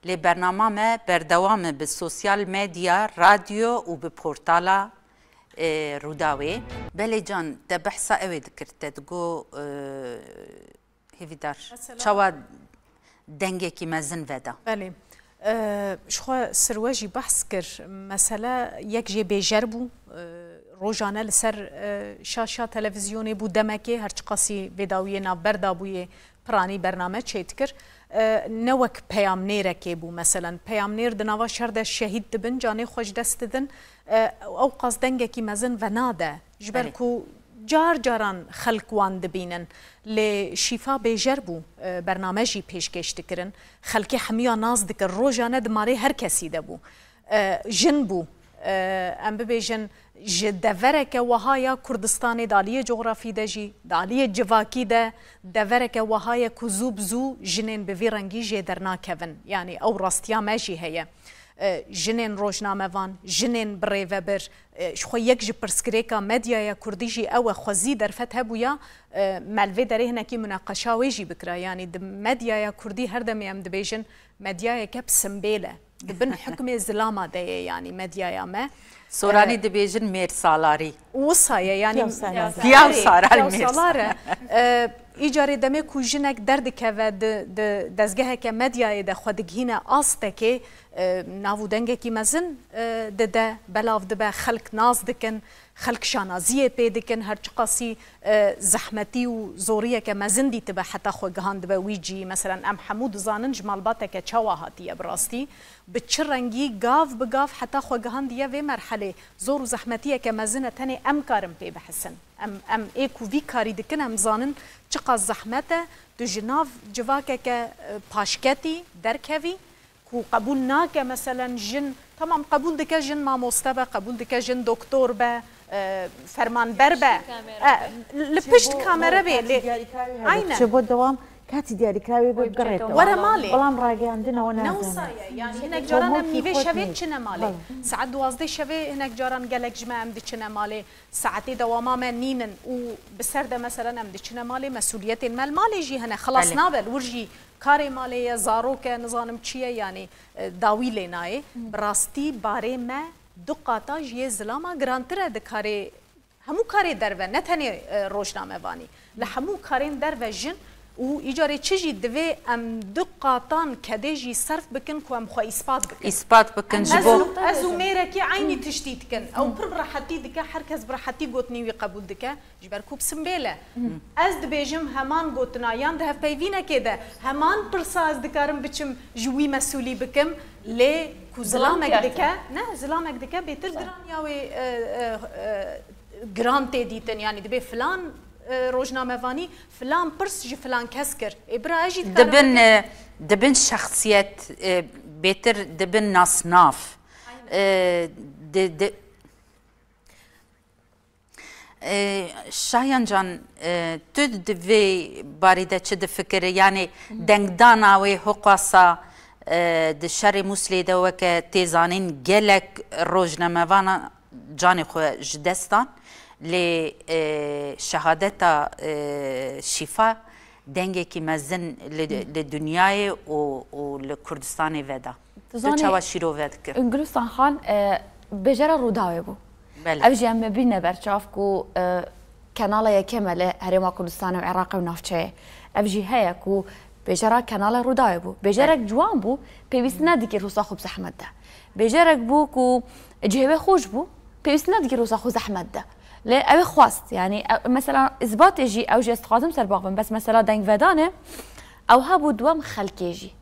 لی برنامه ما بردوام به سوسیال مدیا، رادیو و به پورتالا روداوی بله جان ده بحثا اوی دکرته دگو هیوی دار چوا دنگه کی مزن ودا بله شخوا سرواجی بحث کر مثلا یک جی بیجر بو روزانه لسر شاشا تلویزیونی بو دمکی هرچ قاسی وداوی نابردا بوی پرانی برنامه چیت کرد نەوەک پەیامنێرەکێ بوو مەسەن پەیامنێر دناوا شەردە شەهید دبن جانێ خۆش دەستدن ئەو قاس دەنگێکی مەزن بە نادە ژبەر و جار جاران خەلکوان دبینن لێ شیفا بێژەر بوو بەرنمەژی پێشکەشتکردن خەلکی هەمیان ناز دکرد ڕۆژانە دمارەی هەر کەسی دەبوو ژن بوو ئەم ببێژن ج دورک وهای کردستان دالیه جغرافی ده جی دالیه جواکی ده دورک وهای کزوب زو جنین به وی رنگی جه درنا کون یعنی او راستیا مجی هیه جنین روزنامه وان جنین بریو بر خو یک جی پرسکریکا مدیا کردی جی او خوزی در فتح بویا ملوی دره هنکی مناقشه وی جی بکرا یعنی د مدیا کردی هر دمی ام دبیجن مدیا کپ سمبیله دبن حکم زلاما ده یعنی مدیا ما Sorani e, dibêjin mêrsalarî. Wisayê yanî piyawsara mêrsalara. Îcarê demê ku jinek derdikeve di dezgeheke medyayê de xwe digihîne astekê navû dengekî mezin dide belav dibe xelk naz dikin. خلق شانازیه پی دکن هر چقاسی زحمتی و زوریه که مزندی تبه حتی خو گهاند به ویجی مثلا ام حمود زانن جمال باته که چوا هاتیه براستی به چه رنگی گاف به گاف حتی خو گهاند یه وی مرحله زور و زحمتیه که مزنه تنه ام کارم پی بحسن ام ام ایکو وی کاری دکن ام زانن چقا زحمته دو جناف جواکه که پاشکتی درکوی کو قبول ناکه مثلا جن تمام قبول دکه جن ماموسته به قبول دکه جن دکتور به فەرمانبەر بە لە پشت کامەرە بێ لێ ئاینە بۆ دەوام کاتی دیاریکراوی بۆ بگەڕێتەوە وەرە ماڵێ بەڵام ڕاگەاندنەوە نازانێک جارانە میوێ شەوێ چنە ماڵێ سعات دوازدە شەوێ هەنێک جاران گەلێک ژمام دچنە ماڵێ سعاتی دەوامامە نینن و بسەر دەمەسەرە ئەم دچنە ماڵێ مەسوولیەتێن مەل ماڵێژی هەنە خلاص نابێت ورژی کارێ ماڵەیە زارۆکە نزانم چییە یانی داوی لێ نایێ ڕاستی بارێ مە دو قاتاج یه زلاما گرانتره ده کاری همو کاری در و نه تنی روشنامه وانی لحمو کارین در و جن و ایجاره چی جی دوی ام دو قاطان کده جی صرف بکن که ام خواه اثبات بکن اثبات بکن جبو ازو میره که عینی تشتید کن او پر براحتی دکه هر کس براحتی گوتنی وی قبول دکه جبر کوب سنبیله از دبیجم همان گوتنایان ده پیوینه که ده همان پرساز دکارم بچم جوی مسئولی بکم لی کو زلامک دکه نه زلامک دکه بیتر گران یاوی گران تیدیتن یعنی دبی فلان روزنامه وانی فلان پرس جی فلان کس کرد ابرا اجی دبن دبن شخصیت بهتر دبن ناسناف د شایان جان تو دوی باریده چه ده فکره یعنی دنگدان آوی حقاسا د شر مسلی ده وکه تیزانین گلک روجنموانا جان خو جدستان لشهادت شفا دنگه که مزن لدنیای و لکردستان ودا تو چوا شیرو ود کرد انگلستان خان بجرا روداوی بو بله اوجی هم بینه برچاف کو کانال یکمه له هرما کردستان و عراق و نافچه اوجی هیا کو بجرا کانال روداوی بو بجرا جوان بو پیوست ندیکی روسا خوب زحمت ده بجرا بو کو جهبه خوش بو پیوست ندیکی روسا خوب زحمت ده اوي خواست يعني مثلا اثبات جي او جي خازم سر باغبن بس مثلا دنگ ودانه او هبو دوام خلكي جي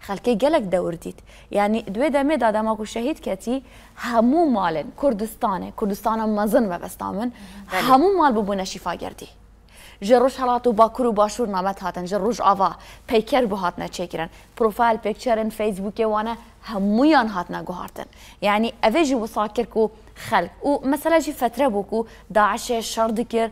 خلکی گلک دور دید یعنی دوی دمه دادم اگو شهید کتی همو مالن کردستانه کردستان مزن و بستامن همو مال ببونه شفا گردی جروج حالات و باکور و باشور نامت هاتن جروج آوا پیکر بو هاتنه چکرن پروفایل پیکچرن فیسبوک وانه همویان هاتنه گوهارتن یعنی اوه جی ساکر کو خلق و مثلا جی فتره بو کو داعش شرد کر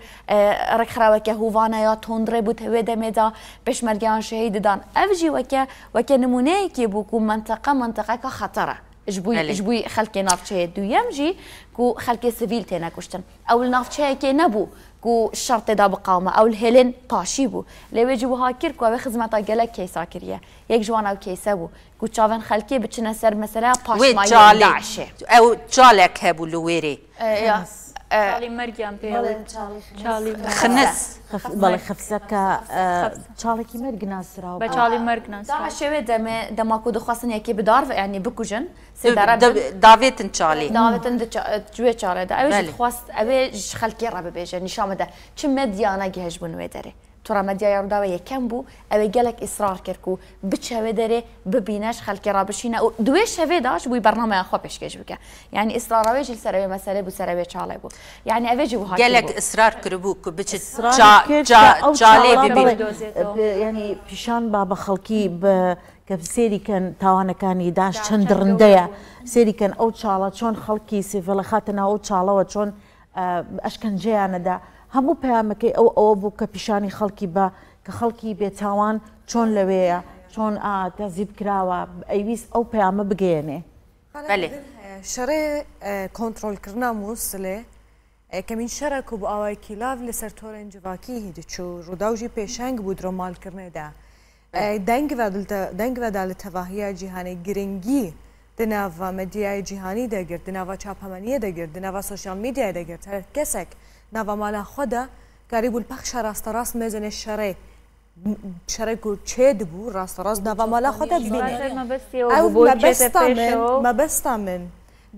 رکخراوکه هوانه یا تندره بو توی پش پشمرگیان شهید دان اوه جی وکه وکه نمونه که بو کو منطقه منطقه که خطره اجبوی اجبوی خلق نافچه دویم جی كو خلق سویل تينا کشتن او نافچه كي نبو کو شرط دا بقامه او الهلن پاشی بو لیوی جی وها کر کو و خدمتا گله کیسا کریه یک جوان او کیسا بو کو چاون خلکی بچنه سر مثلا پاشمایی داعشه او چالک هبو لویری چاڵی مەرگیان پێ خنس بەڵێ خفسەکە چاڵێکی مەرگ ناسراوە بە چاڵی مەرگ شێوێ دەمێ دەماکو دخواستن یەکی بدار ینی بکوژن داوێتن چاڵی ناوێتن گوێ چاڵێدا ئەوێ خواست ئەوێ خەلکی ڕەبێژە نیشامەدا چ مەدیانە گەهێژ بنوێ دەرێ تووڕەمەدیای ڕووداوە یەکەم بوو ئەوەی گەلک ئیسرار کرد و بچەوێ دەرێ ببینەش خەلکی ڕابشینە و دوێ شەوێداش بووی بەرنمەیان خۆ پێشکەش بکە یعنی ئیسراڕاوێژی سەرەوێ مەسەرێ بوو سەرەوێ چاڵێ بوو یعنی ئەوێژی وها گەلک ئیسرار کردبوو کو بچێت ینی پیشان با بە خەڵکی بە کە سێریکەن تاوانەکانی داش چەند ڕندەیە سێریکەن ئەو چاڵە چۆن خەڵکی سێڤڵە خاتەنا ئەو چاڵەوە چۆن ئەشکەنجیانەدا. هەموو پەیامەکەی ئەو ئەوە بوو کە پیشانی خەڵکی بە کە خەڵکی بێتاوان چۆن لەوەیە چۆن تەزیب کراوە ئەیویست ئەو پەیامە بگەێنێ شەڕێ کۆنتترۆلکردنا مووسێ کەمین شەرک و بۆ ئاوای کیلااف لەسەر تۆرەنجڤاکی هیدچوو ڕووداوژی پێشنگ بوو درۆمالکردنێدا دەنگدا لە تەواهەیە جیهانەی گرنگی دناوە مەدیای جیهانی دەگرت دناوە چاپەمەنیە دەگرت دناوە سوسیال میدیای دەگرت هەر کەسێک Navamala Xoda Garibul Paxşa rastarast mezene şere شرای کو چه دبو راست راست نوا مالا خودت بینه او مبستا من مبستا من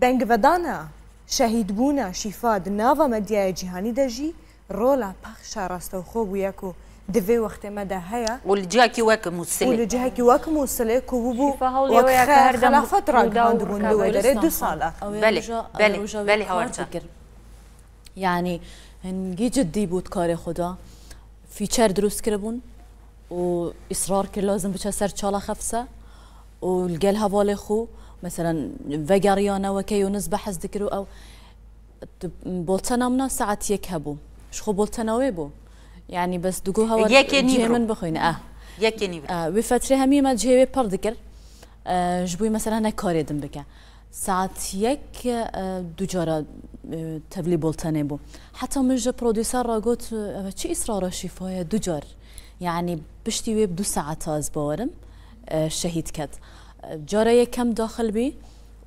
بنگ ودانا شهید بونا شیفاد ناوا مدیا جهانی دجی رولا پخشا راست و خوب یکو دوی وقت ما ده هيا والجهه كي واك موسله والجهه كي واك موسله كوبو وخير خلا فتره قاند بون دوي دو سالا بلي بلي بلي هورتا يعني هنگی يعني جدی بود کار خدا فیچر درست کرده بون و اصرار که لازم بچه سر چالا خفسه و لقل هوال خو مثلا و وقريانا وكيو نزبح ذكرو او بولتنا منا ساعات شو خو بولتنا ويبو يعني بس دقو هوا جيه من بخوين اه يكي نيبرو آه بفترة همي ما جيه بار ذكر آه جبوي مثلا انا كاري دم بكا ساعت یک اه، دوجاره اه، تبلی بولتنه بو حتی مرج پرودیسر را گوت اه، چی اصرار شیفای دوجار یعنی بشتی ویب دو ساعت از بارم شهید کد جاره یکم داخل بی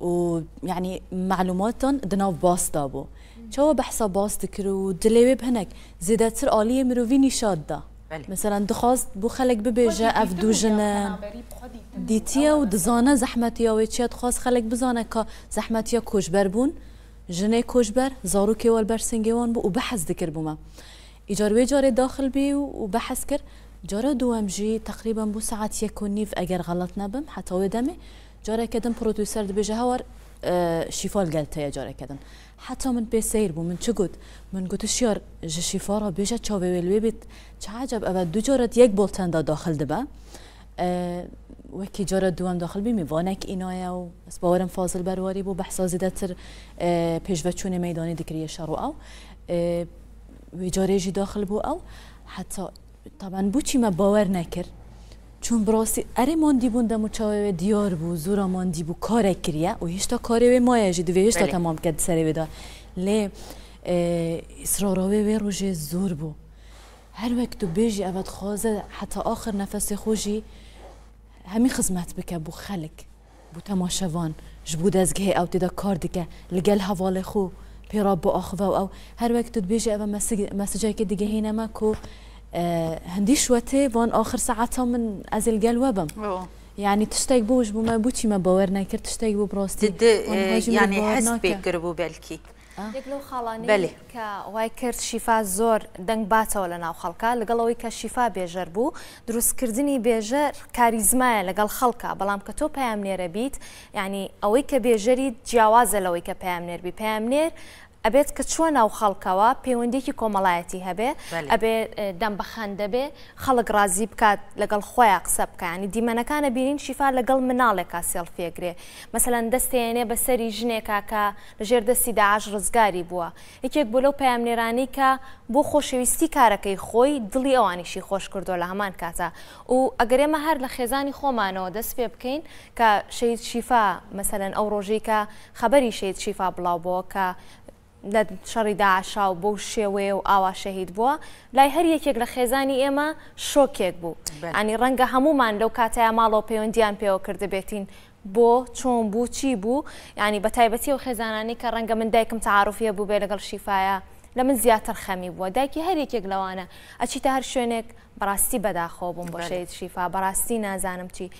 و يعني معلوماتهم دناو باس دابو شو بحسب باس دكرو دليوي بهنك زيدات سر آلية مروفيني شادة مثلا دخواست بو خلق ببیجه اف دوژنه دیتیه و دزانه زحمتيا و چیت خواست خلق بزانا كا زحمتيا کشبر بون جنه کشبر زارو که والبر سنگوان بو و بحث دکر بوما ايجار وی جاره داخل بي و بحث کر جاره دوام جي تقريبا بو ساعت یک و اگر غلط نبم حتی و دمه جاره کدن پروتوسر دبیجه اه، شفال قلتا يا جارا كدن حتی من پی سیر بو من چه گود من گوتش یار جشیفا را بیشه چاوی ویلوی بیت چه عجب اول دو جارت یک بولتن دا داخل اه، و کی جۆرە دوام داخل بیمی وانک اینایا و باورم فاضل ئەس باوەرم فازل بەرواری بوو بەحسا زیدەتر اه، میدانی دکریه شروع او و ئەو اه، وێجارێژی داخل بوو ئەو حتا تاان ما باور نەکرد چون براستی اره ماندی بون دمو چاوه دیار بو زورا ماندی بو کار کریه و هیچ تا کاره و مایه جد و هیچ تمام کرد سره ودا لی اصراراوه اه، و روژه زور بو هر وقت تو بیجی اوت خوازه حتی آخر نفس خوشی همی خدمت بکه بو خلک بو تماشوان از دزگه او تیدا کار دیگه لگل حوال خو پیراب بو آخوه و او هر وقت تو بیجی او مسجای که دیگه هینما که هەندی شوەتێ بۆن ئۆخر سەعاتە من ئەزلگەل وە بم. ینی تشتێک بۆش بوومە بچیمە بەوەەر نەکرد تشتێک بوو بڕاستی ینی هەست پێگر بوو بەلکی. یەک لەو خاڵانی کە وای کرد شیفا زۆر دەنگ باتەوە لە ناو خەڵکە لەگەڵەوەی کە شیفا بێژەر بوو دروستکردنی بێژەر کاریزمایە لەگەڵ خەڵکە بەڵام کە تۆ پامنێرە بیت ینی ئەوەی کە بێژەری جیاوازە لەوەی کە پامنێربی پامنێر ئەبێت کە چوە ناو خەڵکەوە پەیوەندێکی کۆمەڵایەتی هەبێ ئەبێ دەم بەخەن دەبێ خەڵک رازی بکات لەگەڵ خۆیان قسە بکانی دیمەنەکانە بینین شیفا لەگەڵ مناڵێکا سێڵفێگرێ مەمثلەن دەستێنێ بەسەری ژنێکاکە لەژێر دەستی داعاش ڕزگاری بووە یەکێک بۆ لەو پامێرانی کە بۆ خۆشەویستی کارەکەی خۆی دڵی ئەوانیشی خۆش کردو لە هەمان کاتە و ئەگەرێمە هەر لە خێزانی خۆمانەوە دەست پێ بکەین کە شید شیفا مەمثلەن ئەو ڕۆژێکە خەبەری شید شیفا بڵاو بۆ کە لە شەڕی داعشا و بۆ شێوەیە و ئاوا شەهید بووە لای هەر یەکێک لە خێزانی ئێمە شۆکێک بوو ئەنی ڕەنگە هەمومان لەو کاتەیە ماڵەوە پەیوەندیان پێوە کردبێتین بۆ چۆن بوو چی بوو ینی بە تایبەتی و خێزانانی کە ڕەنگە من دایکم تعاعرفە بوو بێ لەگەڵ شیفاە لە من زیاتر خەمی بووە دایکی هەر یەکێک لەوانە ئەچیتە هەر شوێنێک بەڕاستی بەداخۆ بووم بۆ شید شیفا بەڕاستی نازانم چی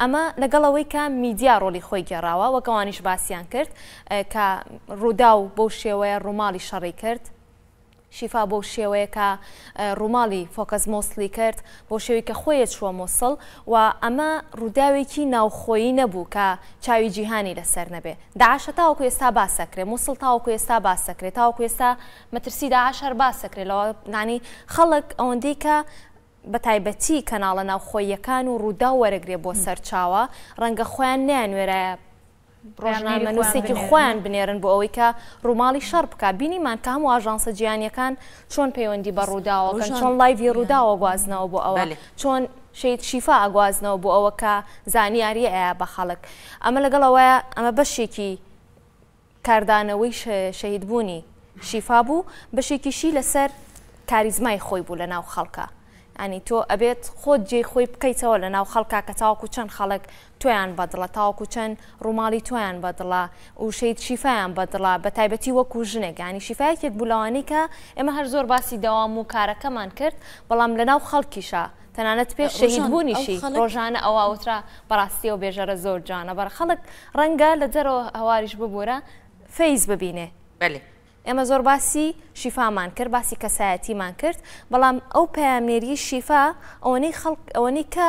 ئەمە لەگەڵەوەی کە میدیا ڕۆلی خۆی گێڕاوە وەکەوانیش باسییان کرد کە ڕوودا و بەو شێوەیە ڕووماڵی شەڕی کرد شیفا بۆ شێوەیەکە ڕووماڵی فۆکەس مۆسلی کرد بۆ شێوی کە خۆیە چووە مۆسڵ و ئەمە ڕووداوێکی ناوخۆیی نەبوو کە چاوی جیهانی لەسەر نەبێ داعاشە تاوەکو ئێستا باسەکرێ مووسڵ تاوەکو ئێستا باسەکرێت تاوەکو ئێستا مەترسی داعاشار باسەکرێت لەوە نانی خەڵک ئەوەندەی کە بە تایبەتی کەناڵە ناوخۆیەکان و ڕوودا وەرەگرێ بۆ سەرچاوە ڕەنگە خۆیان نیانوێرە ڕۆژنامە نووسێکی خۆیان بنێرن بۆ ئەوەی کە ڕووماڵی شەڕ بکە بینیمان کام و ئاژانسە گیانیەکان چۆن پەیوەندی بە ڕووداوەکەن چۆن لایڤی ڕووداوە گوازنەوە بۆ ئەوە چۆن شید شیفا ئاگوازنەوە بۆ ئەوە کە زانیاری ئایا بە خەڵک ئەمە لەگەڵەوەە ئەمە بەشێکی کاردانەوەی شەهید بوونی شیفا بوو بەشێکیشی لەسەر کاریزمای خۆی بوو لە ناو خەڵکە ئەنی تۆ ئەبێت خۆت جێ خۆی بکەیتەوە لە ناو خەڵکا کە تاوکو چەند خەڵک تویان بەدڵە تاوکو چەند ڕووماڵی تۆیان بەدڵە و شید شیفایان بەدڵە بە تایبەتی وەکو ژنێک ینی شیفایەکێک بولەوانی کە ئێمە هەر زۆر باسی داوام و کارەکەمان کرد بەڵام لە ناو خەڵکیشە تەنانەت پێش شەهیدبوونیشی ڕۆژانە ئەوواوترا بەڕاستی و بێژەرە زۆر جانە بەر خەڵک ڕەنگە لە دەرەوە هەواریش ببوورە فەیز ببینێ بەێ. ئێمە زۆر باسی شیفامان کرد باسی کەسایەتیمان کرد بەڵام ئەو پامێری شیفا ئەوەی خەڵک ئەوەی کە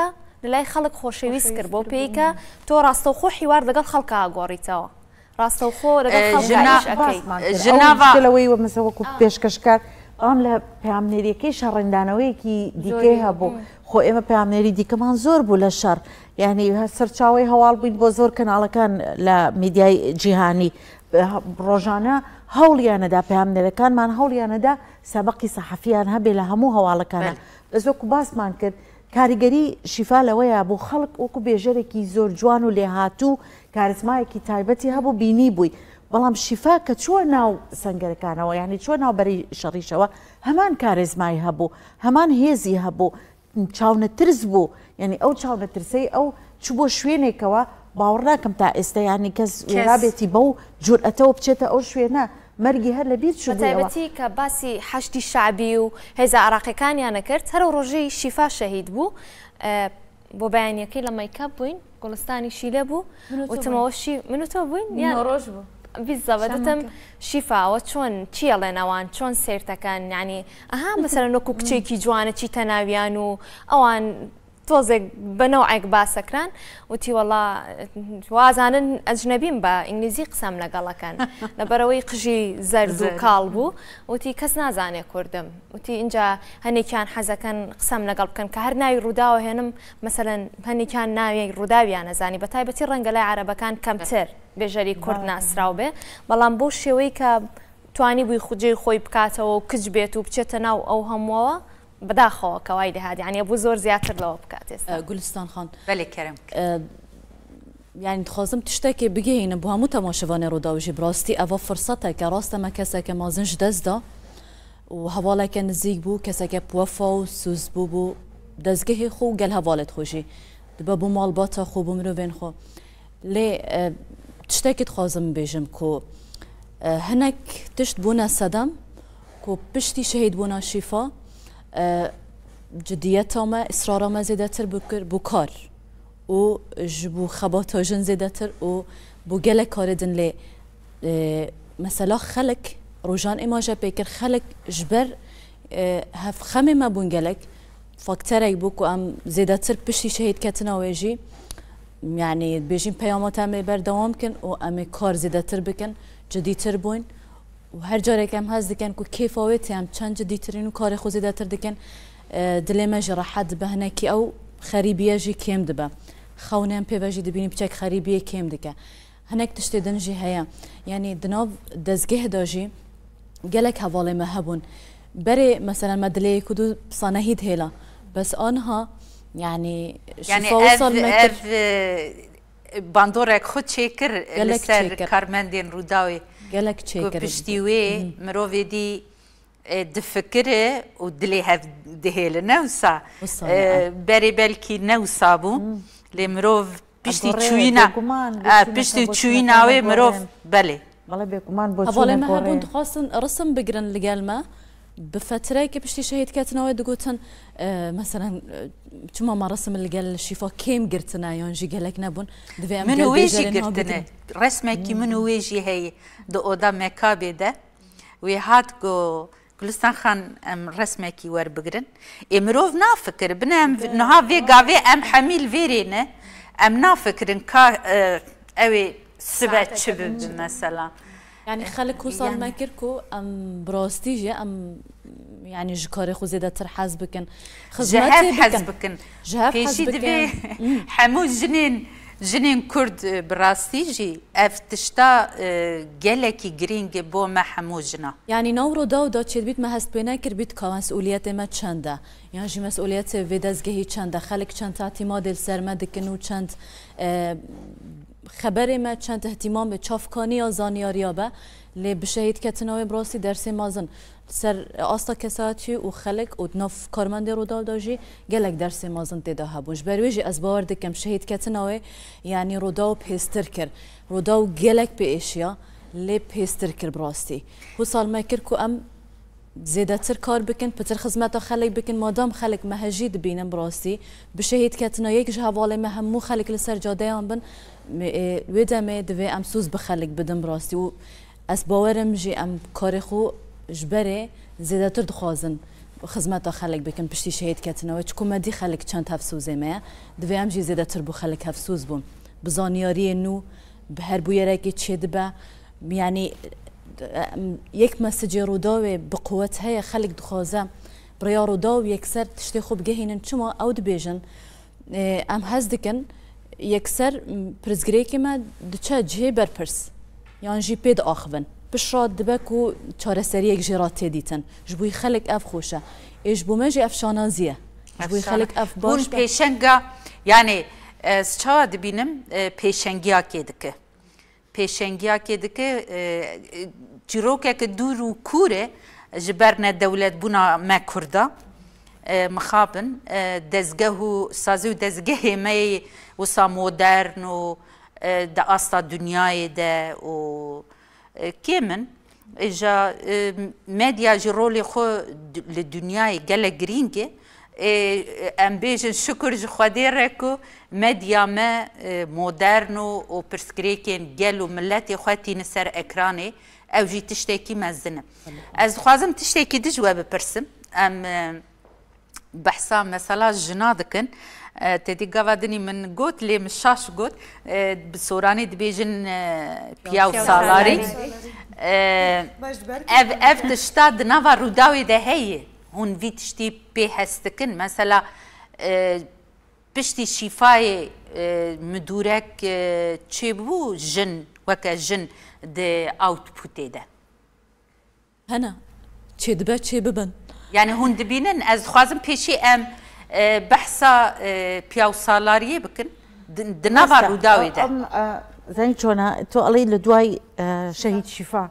لای خەڵک خۆشەویست کرد بۆ پێیکە تۆ ڕاستەوخۆ حیوار لەگەڵ خەڵکە ئاگۆڕیتەوە ڕاستەوخۆ ژناەوەی وەمەسەوەکو پێشکەشکات ئەم لە پامنێریەکەی شەڕندانەوەیەکی دیکەی هەبوو خۆ ئێمە پامنێری دیکەمان زۆر بوو لە شەر یعنی سەرچاوی هەواڵ بووین بۆ زۆر کەناڵەکان لە میدیای جیهانی ڕۆژانە هەوڵیانەدا پامنێرەکانمان هەوڵیانەدا سەبقی سەحەفیان هەبێ لە هەموو هەواڵەکانە بە زۆک و باسمان کرد کاریگەری شیفا لەوەیە بۆ خەڵک وەکو بێژەرێکی زۆر جوان و لێهاتوو کارزمایەکی تایبەتی هەبوو بینی بووی بەڵام شیفا کە چووە ناو سنگەرەکانەوە یعنی چوە ناوبەری شەڕیشەوە هەمان کارێزمای هەبوو هەمان هێزی هەبوو چاونە ترس بوو یعنی ئەو چاونە ترسی ئەو چ بۆ شوێنێکەوە باورنا باوەڕناکەم تا ئێستا یانی کەس وێرابێتی بەو جورئەتەوە بچێتە ئەو شوێنە مەرگی هەر لە بیر شتایبەتی کە باسی حشتی شعبی و هێزە عراقیەکانیانە کرد هەرو ڕۆژەی شیفا شەهید بوو اه، بۆ بەیانیەکەی لە مایکا بووین گوڵستانی شیلە بوو وتمەوەشی من تۆ بووین یا ڕۆژ بوو بیزەوەدەتم شیفاوە چۆن چیەڵێنەوان چۆن سێرتەکان یعنی آها مثلا نۆکو کچێکی جوانە چی تەناویان و ئەوان تۆزێک بنەوەعێک باسەکران وتیوەڵا وازانن ئەجنەبیم بە ئینگلیزی قسەم لەگەڵەکەن لەبەرەوەی قژی زەرز و کاڵ بوو وتی کەس نازانێ کوردم وتی اینجا هەنێکیان حەزەکەن قسەم لەگەڵ بکەن کە هەر ناوی ڕووداوە هێنم مەمثلەن هەنێکیان ناوی ڕووداویان نەزانی بە تایبەتی ڕەنگە لای عربەکان کەمتر بێژەری کورد ناسرااو بێ بەڵام بۆ شێوەی کە توانی بووی خوجێ خۆی بکاتەوە و کچ بێت و بچێتە ناو ئەو هەمووەوە بەداخەوە کەوای دەهات یعنی ابو زور زۆر زیاتر لەوە بکات گولستان خان بەێ بله، کەرم یعنی دخوازم تشتێکی بگەینە بۆ هەموو رودا ڕووداوژی بڕاستی فرصتك فرسەتێککە ڕاستەمە کەسێکە مازنش دەستدا و هەواڵێکە نزیک بوو کەسێکە پوەفا و سوز بو بوو دەستگەهی خۆ و گەل هەواڵت خۆشی بە بوو ماڵباتە خۆ بوو خو خۆ لێ تشتێکی دخوازم بێژم کۆ تشت بوونە سەدەم کۆ پشتی شەهید بوونا شیفا جدیت ما اصرار ما زیاده تر بکر و جبو خبات هاجن زیده و بو كاردن لي اه، مثلا خلك روجان اماجه پیکر خلك جبر اه، هف خمي ما بونجلك گلک فاکترک بو ام زیده تر پشتی شهید کتنا ویجی يعني بيجين بيامات امي بردوام كن و امي كار زيادة تر بكن جدي تر بوين و هەر جارێکم هەز دەکەن و کیفاوێتیان چەند دیترین و کاری خۆزی داتر دەکەن اه، به نکی او خریبیه جی کم کێم خونه هم پێبژی دبینی بچێک خریبیه کم دکە هنک تشتی دنجی هیا یعنی دناو دەستگەه داجی گلک hevalê me hebûn. Berê mesela me dilê ku du sane hîd hêla. Bes anha yani bandorek خود چیکر لسر کارمندین روداوی گەلک چێ پشتیوێ مرۆڤ دی difikire û dilê hev dihêli newsa berê belkî newsa bû lê mirov piştî çûyîna piştî çûyîna wê mirov belê bêguman dixwastin risim bigirin li gel me بفترەیەکی پشتی شەهید کەتنەوەی دەگوتن مەسەرەن چما مەڕسم لەگەل شیفا کێم گرتنایۆنژی گەلێک نەبوون دوێ من وێژی گرتنێ ڕسمێکی من و وێژی هەیە دە ئۆدا مێکابێدە وێ هات گۆ گلستان خان ئەم ڕسمێکی وەربگرن ئێ مرۆڤ نافکر بنەم نها وێگاوێ ئەم حەمیل وێرێنە ئەم نافکردن کا ئەوێ سبە چ بن مەسەلا. يعني إيه، خلك وصل يعني ما كركو ام بروستيجي ام يعني جكاري خو زيادة تر حزبكن خدماتي جهاف حزبكن جهاف حزبكن حمو جنين جنين كرد آه، براستيجي اف تشتا آه، جالكي جرينج بو ما جنا يعني نورو داو دو تشيد بيت ما هست بينا كر بيت كا مسؤوليات ما تشاندا يعني جي مسؤوليات في دازجهي تشاندا خلك تشاندا تي موديل سر ما دكنو تشاند آه، خبری ما چند اهتمام به چافکانی یا زانیاریا به لی بشهید کتناوی براسی درس مازن سر آستا کساتی و خلق و نف کارمند رو دال داجی گلگ درس مازن دیده ها بونش برویجی از باور دکم شهید کتناوی یعنی رو داو پیستر کر رو داو گلگ به ایشیا لی پیستر کر براسی هو سال میکر که ام زیده تر کار بکن پتر خدمت خلق بکن مادام خلق مهجید بینم براستی بشهید کتناوی که جهوالی مهمو خلق لسر جاده هم بن وێدەمێ دەوێ ئەم سوز بە خەلک بدەم ڕاستی و ئەس باوەرم ژی ئەم کارێخۆ ژبەرێ زێدەتر دخوازن خزمەتە خەلک بکەم پشتی شەیت کەتنەوە چ کومەدی خەلک چەند هەفسوزێمەیە دەوێ ئەم ژی زێدەتر بوو خەلک هەفسوز بووم بزانیاریە نو بە هەر بویەرەێکی چێ دبە میانی یەک مەسجێ ڕووداوێ بقوت هەیە خەلک دخوازە بڕیا ڕوودا و یەکسەر تشتی خوب گەهینن چما ئەو دبێژن ئەم هەز دکن یەکسەر پرزگرێکێمە دچە جێ بەرپرس یان ژی پێ ئاخبن پشڕات دبک و چارەسەریەک ژێرا تێدیتن ji بووی خەلک ئەف خۆشە ئێش بۆ مەژی ئەفشانان زیە بووی خەلک ئەف باش پێشەنگە یانێ چاوا دبینم پێشەنگیاکێ dike پێشەنگیاکێ dike çîrokeke dûr û kûr e ji ber nedewlet bûna me Kurda مخابن دەزگەه و سازی و دەزگەهێ مەی وسا مۆدەرن و دە ئاستا دنیای دە و کێ من ئێژە مدیاژی ڕۆلی خۆ لە دنیای گەلە گرینگێ ئەم بێژن شکر ji خودێڕێک و مدیامە مۆدەرن و و پرسکرێکێن گەل و ملەتی خوتیە سەر ئەکرانێ ئەو ژی تشتێکی مەزنم. ئەس خوازم تشتێکی دژوە بپرسم ئەم بحسا مثلا جنا دکن تدی گوادنی من گوت لی مشاش گوت بسورانی دبیجن پیاو سالاری اف اف تشتا دنوا روداوی ده هی هون وی تشتی پی هستکن مثلا پشتی شیفای مدورک چی بو جن وکا جن ده آوتپوتی ده هنا چه دبه چه ببن یعنی هون دبینن ئەس خوازم پێشی ئەم بەحسا پیا و سالاریە بکن دناوا ڕووداوێدا زانی چۆنا تۆ ئەڵێ لە دوای شەهید شیفا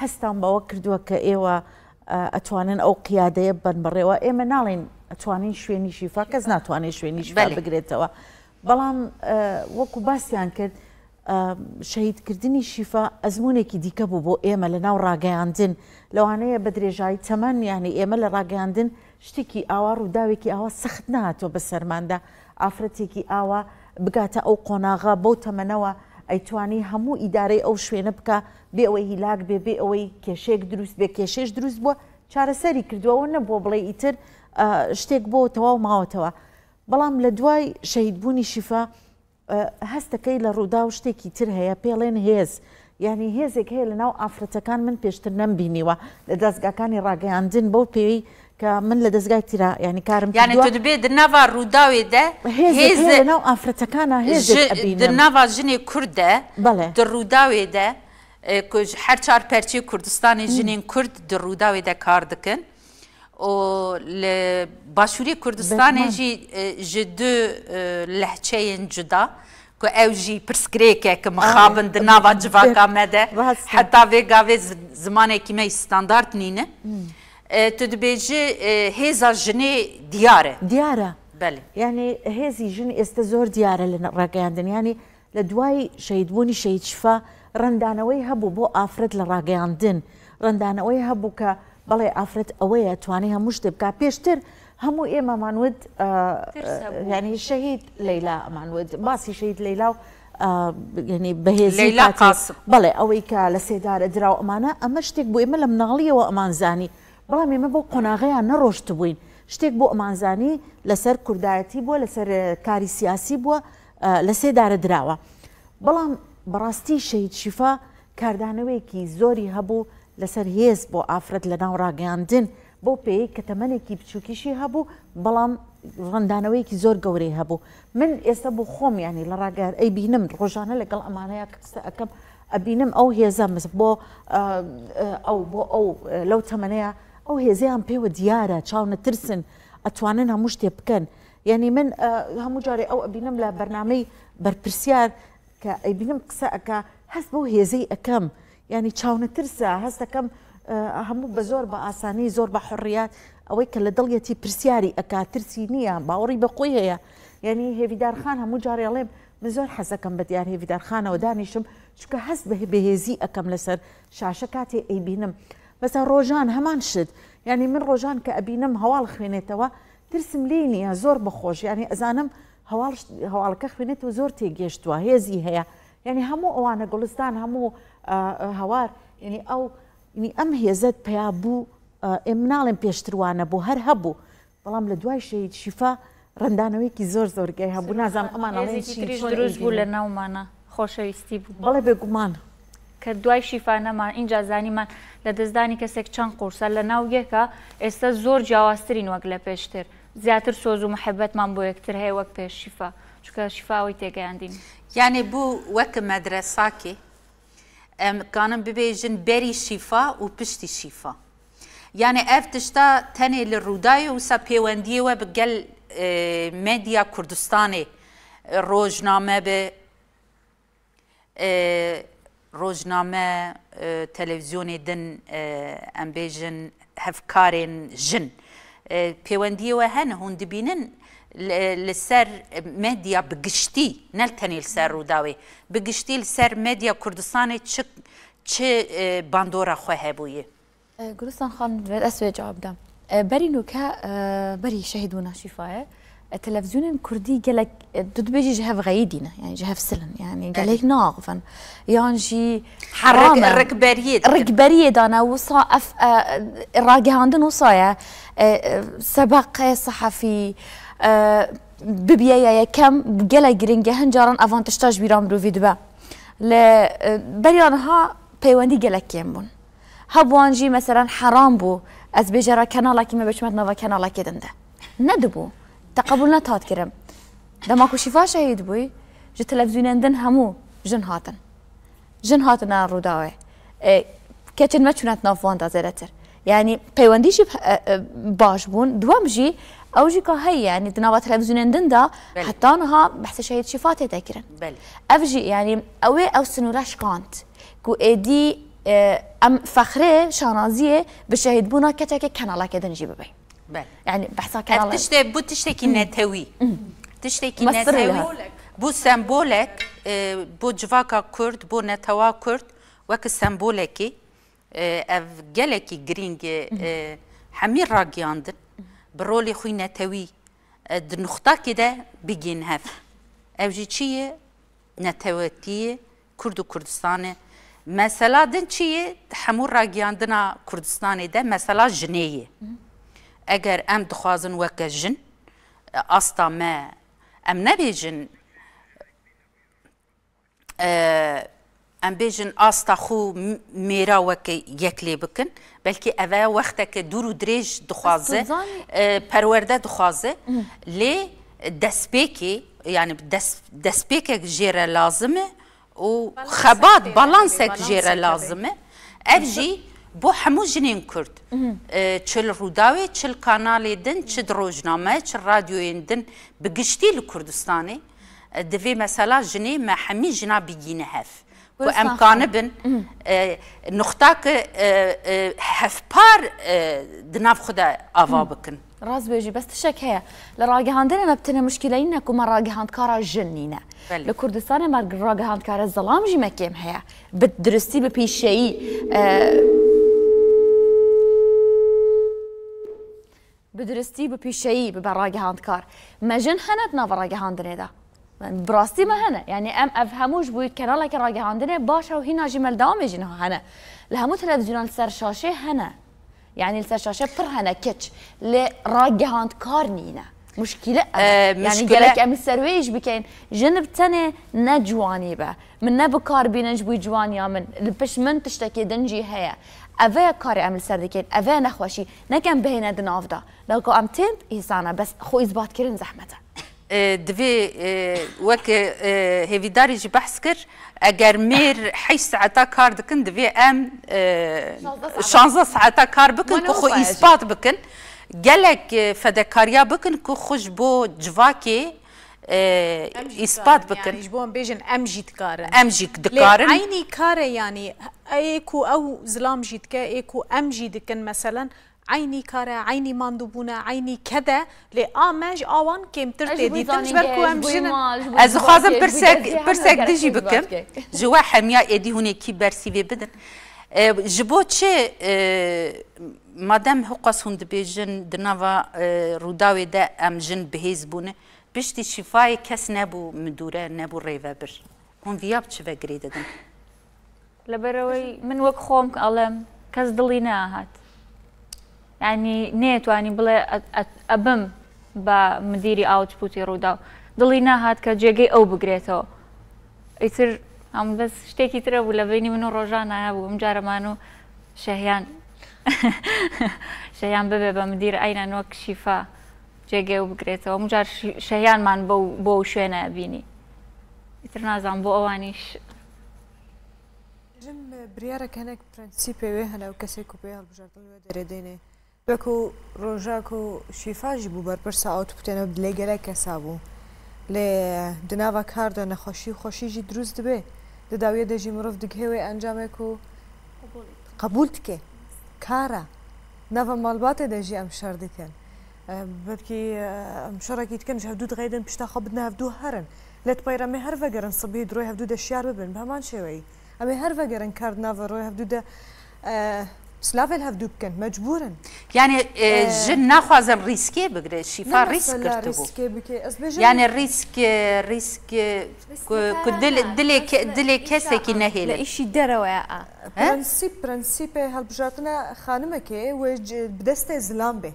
هەستان بەوە کردووە کە ئێوە ئەتوانن ئەو قیادەیە بنبڕێەوە ئێمە ناڵێن ئەتوانین شوێنی شیفا کەس ناتوانێت شوێنی شیفا بگرێتەوە بەڵام وەکو باسییان کرد شەیدکردنی شیفا ئەزمونێکی دیکە بوو بۆ ئێمە لە ناو ڕاگەیاندن لەوانەیە بە درێژایی تەمانیانە ئێمە لە ڕاگەاندن شتێکی ئاوار و داوێکی ئاوا سەخت نهاتۆ بە سەرماندا ئافرەتێکی ئاوا بگاتە ئەو قۆناغا بەو تەمەنەوە ئەیتوانی هەموو ئیدارەی ئەو شوێنە بکە بێ ئەوەی هیلاک بێ بێ ئەوەی کێشێک دروست بێ کێشێش دروست بووە چارەسەری کردوەوە نەبووە بڵێ ئیتر شتێک بۆ تەواو ماوەتەوە بەڵام لە دوای شەیدبوونی شیفا هەستەکەی لە ڕوودا و شتێکی تر هەیە پێڵێن هێز یعنی هێزێک هەیە لە ناو ئافرەتەکان من پێشتر نەمبینیوە لە دەستگاکانی ڕاگەیاندن بەو پێوی کە من لە دەستگای تیرا ینی کارم یعنی دەبێت ناوا ڕووداوێدە هێز ناو ئافرەتەکانە هێز ناوا ژنێ کووردە بڵێ ڕووداوێدە هەر چار پەرچی کوردستانی ژنین کورد دڕووداوێدە کار دکن. و باشوری کردستان جی جدو لحچین جدا که او جی پرسکریکه که مخابن دناوا جواکا مده حتی ویگا وی زمانه که می ستاندارد نینه تو دبیجی هیزا جنه دیاره دیاره بله يعني هذه جن استزور ديارة للراقياندن يعني لدواي شيدوني شيد شفا رندانوي هبو بو افرد للراقياندن رندانوي هبو كا بەڵێ ئافرەت ئەوەیە توانێ هەموو شتێ بک پێشتر هەموو ئێمەمانود ینی شەهید لەیلا ئەمانود باسی شەید لەیلا و ینی بەهێزیلا قاس بڵێ ئەوەی کە لە سێدارە دراو ئەمانە ئەمە شتێک بۆ ئێمە لە مناڵیەوە ئەمانزانی بەڵام ئێمە بۆ قۆناغەیان نەڕۆشت بووین شتێک بۆ ئەمانزانی لەسەر کوردایەتی بووە لەسەر کاری سیاسی بووە لە سێدارە دراوە بەڵام بەڕاستی شەید شیفا کاردانەوەیەکی زۆری هەبوو لەسەر هێز بۆ ئافرەت لە ناو ڕاگەاندن بۆ پێی کە تەمەێکی بچووکیشی هەبوو بەڵام ڕندانەوەیکی زۆر گەورەی هەبوو من ئێستا بۆ خۆم ینی لە ڕاگەر ئەی بینم ڕۆژانە لەگەڵ ئەمانەیە قسە ئەەکەم ئەبینم ئەو هێزە مز بۆ ئەو بۆ ئەو لەو تەمەەیە ئەو هێزیان پێوە دیارە چاونە ترسن ئەتوانن هەموو شتێ بکەن یعنی من هەموو جارێ ئەو ئەبینم لە بەرنمەی بەرپرسیار کە ئەیبینم قسە ئەکا هەست بۆ هێزەی ئەەکەم. ینی چاونەترسە هەست دەکەم هەموو بە زۆر بە ئاسانی زۆر بە حڕیات ئەوەی کە لە دڵیەتی پرسیاری ئەکاترسی نییە باوەڕی بەخۆی هەیە یعنی هێویدارخان هەموو جارێڵێم من زۆر حەزەکەم بە دیار هێویدارخانەوە دانیشم چکە هەست بە بەهێزی ئەەکەم لەسەر شاشە کاتێ ئەیبینم بەسە ڕۆژان هەمان شت یعنی من ڕۆژان کە ئەبینم هەواڵ خوێنێتەوە ترسم لی نییە زۆر بەخۆش ینی ئەزانم هەواڵەکە خوێنێت و زۆر تێگەشتووە هێزی هەیە یعنی هەموو ئەوانە گوڵستان هەموو هەوار ینی ئەو ئەم هێزت پیا بوو ئێم ناڵێن پێشتروانە بۆ هەر هەبوو بەڵام لە دوای شید شیفا ڕندانەوەیەکی زۆر زۆرگەی هەبوو نازانام ئەمان دروست بوو لە ناومانە خۆشەویستی بوو بەڵێ بێگومان کە دوای شیفانەمان اینجا زانیمان لە دەستدانی کەسێک چەند قورسە لە ناو یەکە ئێستا زۆر جیاوازترین وەک لە پێشتر زیاتر سۆز و محەبەتمان بۆ یەکتر هەیە وەک پێش شیفا چکە شیفاوەی تێگەیاندین یعنی بوو وەک مەدرساکی ام كانن ببيجن بري شفا و بشتي شفا يعني اف تشتا تاني للروداي وسا بيوانديه وبقل اه ميديا كردستاني روجنامه به اه روجنامه تلفزيوني دن ام بيجن هفكارين جن بيوانديه وهن هون دبينن لسر ميديا بقشتي نلتني لسر روداوي بقشتي لسر ميديا كردستاني چه آه، چه باندورا خواه بوي كردستان خان اسوي جواب دام آه، بري نوكا آه، بري شهدونا شفاية التلفزيون الكردي قالك دود بيجي جهف غيدينا يعني جهف سلن يعني قال لك يعني جي حرام ركبريد ركبريد انا وصا اف الراقي هاندن وصايا سبق صحفي ببیە یەکەم گەلە گرنگگە هەنجاران ئەڤانتشتاژ بیران مرۆڤ دبە لە بەریانها پەیوەندی گەلەکێن بوون هەبوانجی مەسەران حەرام بوو ئەس بێژێرە کەناڵاکی مە بچمەت نەوە کەناڵاکێ دەندە نەدەبوو تەقبول نەتات کرم دەما کوشیفا شەید بووی ji televizyonenin hemû jin hatin. Jin hatin a rûdawê. E, keçin me çûnet nav van da zêretir. Yani peywendî jî e, e, baş bûn, duwam jî اوجيكا هي يعني تنابا تلفزيونين دا حتى انها بحث شهيد شفاتي تاكرن بل افجي يعني اوي او سنوراش كانت كو ايدي ام فخره شانازيه بشهيد بونا كتاك كنالا كدن جيب بي بل يعني بحثا كنالا تشتي بو تشتكي نتاوي تشتكي نتاوي بو سمبولك بو جواكا كرد بو نتاوا كرد وك سمبولكي اف جلكي جرينج حمير راجياندن bi rolê xwî netewî di nuxtakê de bigên hev. Ev jî çi ye netewetiyê Kurd û Kurdistanê mesela din çi ye hemû ragiyandina Kurdistanê de mesela jinê ye. Eger em dixwazin weke jin asta me em nebêjin ئەم بێژن ئاستاخۆ مێراوەکە یەک لێ بکن بەلکی ئەڤە وەختەکە دوور و درێژ دخوازە پەروەەردە دخوازە لێ دەستپێکی یعنی دەستپێکێک ژێرە لازمە و خەبات بەڵانسێک ژێرە لازمە ئەرژی بۆ هەموو ژنین کورد چل ڕووداوێ چل کانالێ دن چ درۆژنامە چ رادیۆێن دن بگشتی لە کوردستانی دەێ مەسەلا ژنێ مە هەمی ژنا بگینە هەف. وام كانبن آه، نختاك آه، آه، هفبار دناف خدا افابكن راز بيجي بس تشك هي لراقي هاندنا بتنا مشكلة إنك وما راقي هاند كارا جنينا لكردستان ما راقي هاند كارا الظلام جي مكيم هي بدرستي ببي شيء بدرستي شيء ببراقي هاند كار ما جن هنتنا براجي هاندنا براستي ما هنا يعني ام افهموش بوي كنالا كراجع عندنا باشا وهنا جمل دوام يجينا هنا لها مثل جنال سر شاشه هنا يعني السر شاشه بر هنا كتش لراجع عند كارنينا مشكلة أه يعني قالك أم السرويج بكين جنب تاني نجواني با من نبو كار بين نجوي جوان يا من البش من تشتكي دنجي هيا أفا كاري أم السر ديكين أفا نخوشي نكم بهنا دنافدا لو كو أم تيمب إنسانا بس خو إثبات كرين زحمته دوی وەک هێویداریی بەحس کرد ئەگەر مێر حی سعتا کار دکن دوێ ئەم 16 سعتا کار بکن و خۆ ئیسپات بکن gelek fedekariya bikin ku xş bo civakê îspat bikin ji bo bêjin em jî dikarin em jî dikarin aynî kare yanî ê ku ew zilam jî dike ê ku em jî dikin meselen عینی کاره عینی ماندوبونه عینی کده لی آمج آوان کم ترتی دیتم جبر کوام جنم از خوازم پرسک پرسک دیجی بکم جوا حمیا ایدی هونه کی برسی وی بدن جبو چه مادام حقاس هند بیجن دنوا روداوی ده ام جن بهیز بونه بشتی شفای کس نبو مدوره نبو ریوه بر هون ویاب چه وگری دادن لبروی من وک خوم که علم کس دلی نه هات ینی نێتوانی بڵێ ئەبم بە مدیری ئاوتپوتی ڕوودا و دڵی ناهات کە جێگەی ئەو بگرێتەوە ئیتر ئەم بەس شتێکی ترە بوو لە بینی من و ڕۆژان نایبوو ئەم جارەمان و شەهیان شەیان ببێ بە مدیر ئاینان وەک شیفا جێگێ و بگرێتەوە ئەمجار شەیانمان بۆ شوێنە بینی ئیتر نازان بۆ ئەوانیش برارەکەنێک پرەنسیپێوێ هەنە و کەسێک و پێ هەڵبژار دەرێ دێنێ وەکو ڕۆژاک و شیفاژی بوو بەرپرسا ئەوت بتێنەوە لێگەرە کەسا بوو لێ دناوە کاردە نەخۆشی خۆشیژی دروست دەبێ دەداویە دەژی مرۆڤ دگهێوێ ئەنجامێک و قبول تکێ کارە ناوە ماڵباتە دەژی ئەم شەر دەکەن بەکی ئەم شەڕێکی تکەن هەردوو دغیدن پشتاخە بناافدوو هەرن لەت پەیرەمێ هەرڤەگەرن سبی درۆی هەفتوو دە شیار ببن بەمان شێوەی ئەمێ هەرڤەگەرن کار ناوە ڕۆی هەفتوو دە سلاوێل هەفتووکەن مەجبورن یعنی ژن ناخوازم ریسکێ بگرێت شیفا ریسک یانە ریسک ریسک دلێ کەسێکی نەهێ لە ئیشی دەرەوەە پرەنسی پرەنسیپێ هەڵبژاتنە خانمەکێ وێ بدەستێ زلام بێ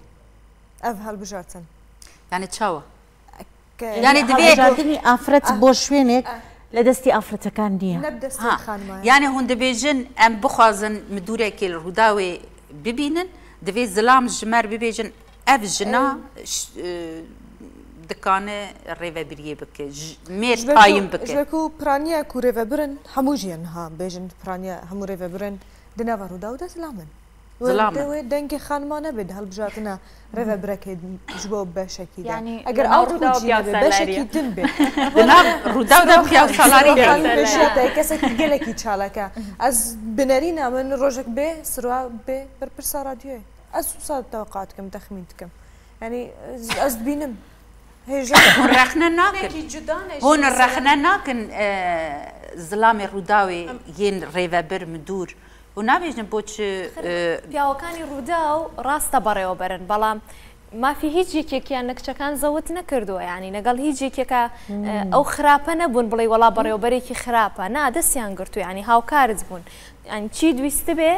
ئەف هەڵبژاتن یانە چاوە یعنی دەبێت ئافرەت بۆ شوێنێک. لە دەستی ئافرەتەکان نییە یانە هون دەبێژن ئەم بخوازن مدورێکی لە ڕووداوێ ببینن دەبێت زلام ژمار ببێژن ئەف ژنا دکانە ڕێڤەبریە بکە مێر پایم بکە و پرانیە کو ڕێڤە برن هەموو ژیان ها بێژن پرانیە هەموو ڕێڤە برن دناوە ڕوودا و دەسلامن زلامە دەنگی خانمانە بێت هەڵبژاتنە ڕێوە برەکەی ژوە بەشێکی ینی ئەگەر ئەو بەشێکی دن بێت ڕوودادا کەسێکی گەلێکی چاڵەکە ئەس بنەرینە من ڕۆژێک بێ سروا بێ بەرپرسا رادیۆێ ئەس سا تەوقاتکەم تەخمین بکەم ینی ئەس بینم ڕخنە ناکەی هۆن ڕخنە ناکەن زلامی ڕووداوێ یەن ڕێوەبەر مدور. و نابێژن بۆ پیاوەکانی ڕوودا و ڕاستە بەڕێوە بەرن بەڵام. مافی هیچ یەکێکیان نەکچەکان زەوت نەکردووە ینی لەگەڵ هیچ یەکێکە ئەو خراپە نەبوون بڵێ وڵا بەڕێوبەرێکی خراپە نا دەستیان گرتو ینی هاوکارت بوون چی دویست بێ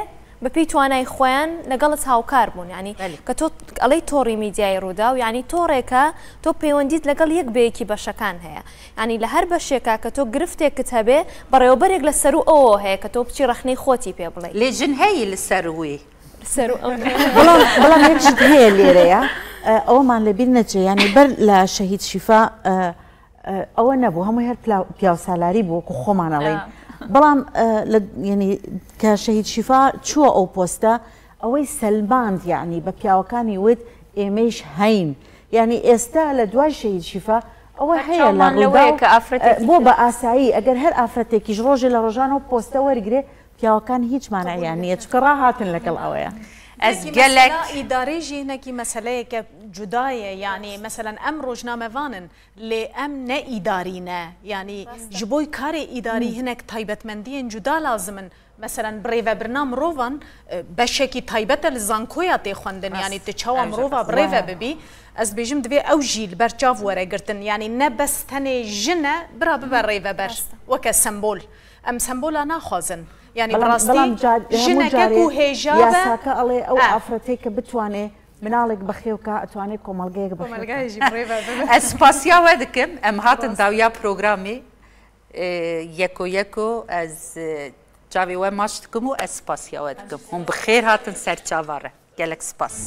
بە پێی توانای خۆیان لەگەڵت هاوکار بوون ینی کە تۆ ئەڵەی تۆڕی میدیای ڕوودا و ینی تۆڕێکە تۆ پەیوەندیت لەگەڵ یەک بەیەکی بەشەکان هەیە ینی لە هەر بەشێکا کە تۆ گرفتێکت هەبێ بەڕێوبەرێک لە سەر و ئەوە هەیە کە تۆ بچی ڕخنەی خۆتی پێ بڵێ لێژن هەیە لە سەروی بەڵام هەیە لێرەیە ئەومان لەبیر نەچێ ینی بەر لە شەهید شیفا ئەوە نەبوو هەموو هەر پیاوسالاری بووکو خۆمانەڵێن. بەڵام ینی کە شەهید شیفا چووە ئەو پۆستە ئەوەی سەلباند یعنی بە پیاوەکانی وت ئێمەش هەین یعنی ئێستا لە دوای شەهید شیفا ئەوە هەیە لەڕێکە بۆ بە ئاسایی ئەگەر هەر ئافرەتێکیش ڕۆژی لە ڕۆژان و پۆستە وەرگێ پیاوەکان هیچمانە یان نیە چکە ڕاهاتن لەگەڵ ئەوەیە. از گلک اداره جهنا کی مسئله که جدایه یعنی مثلا ام روزنامه وانن لی ام نه اداری نه یعنی جبوی کار اداری هنک تایبت مندین جدا لازمن مثلا بری و برنام روان بشکی تایبت لزانکویا تی خوندن یعنی تی چاوا مروا بری و ببی از بیجم دوی او جیل بر چاو وره گرتن یعنی نه بس تنه جنه برا ببر ری و بر وکه سمبول ام سمبولا نخوازن یعنی بەڵام ژنەکە و هێژ یاساکە ئەڵێ ئەو ئافرەتەی کە بتوانێ مناڵێک بەخێوکە ئەتوانێت کۆمەلگەیەک ئەسپاسیاوە دکم ئەم هاتن داویا پرۆگرامی یەکۆ یەکۆ ئەز چاوی وە ماش دکم و ئەسپاسیاوە دکم هەم بخێر هاتن سەر چاوارە گەلک سپاس.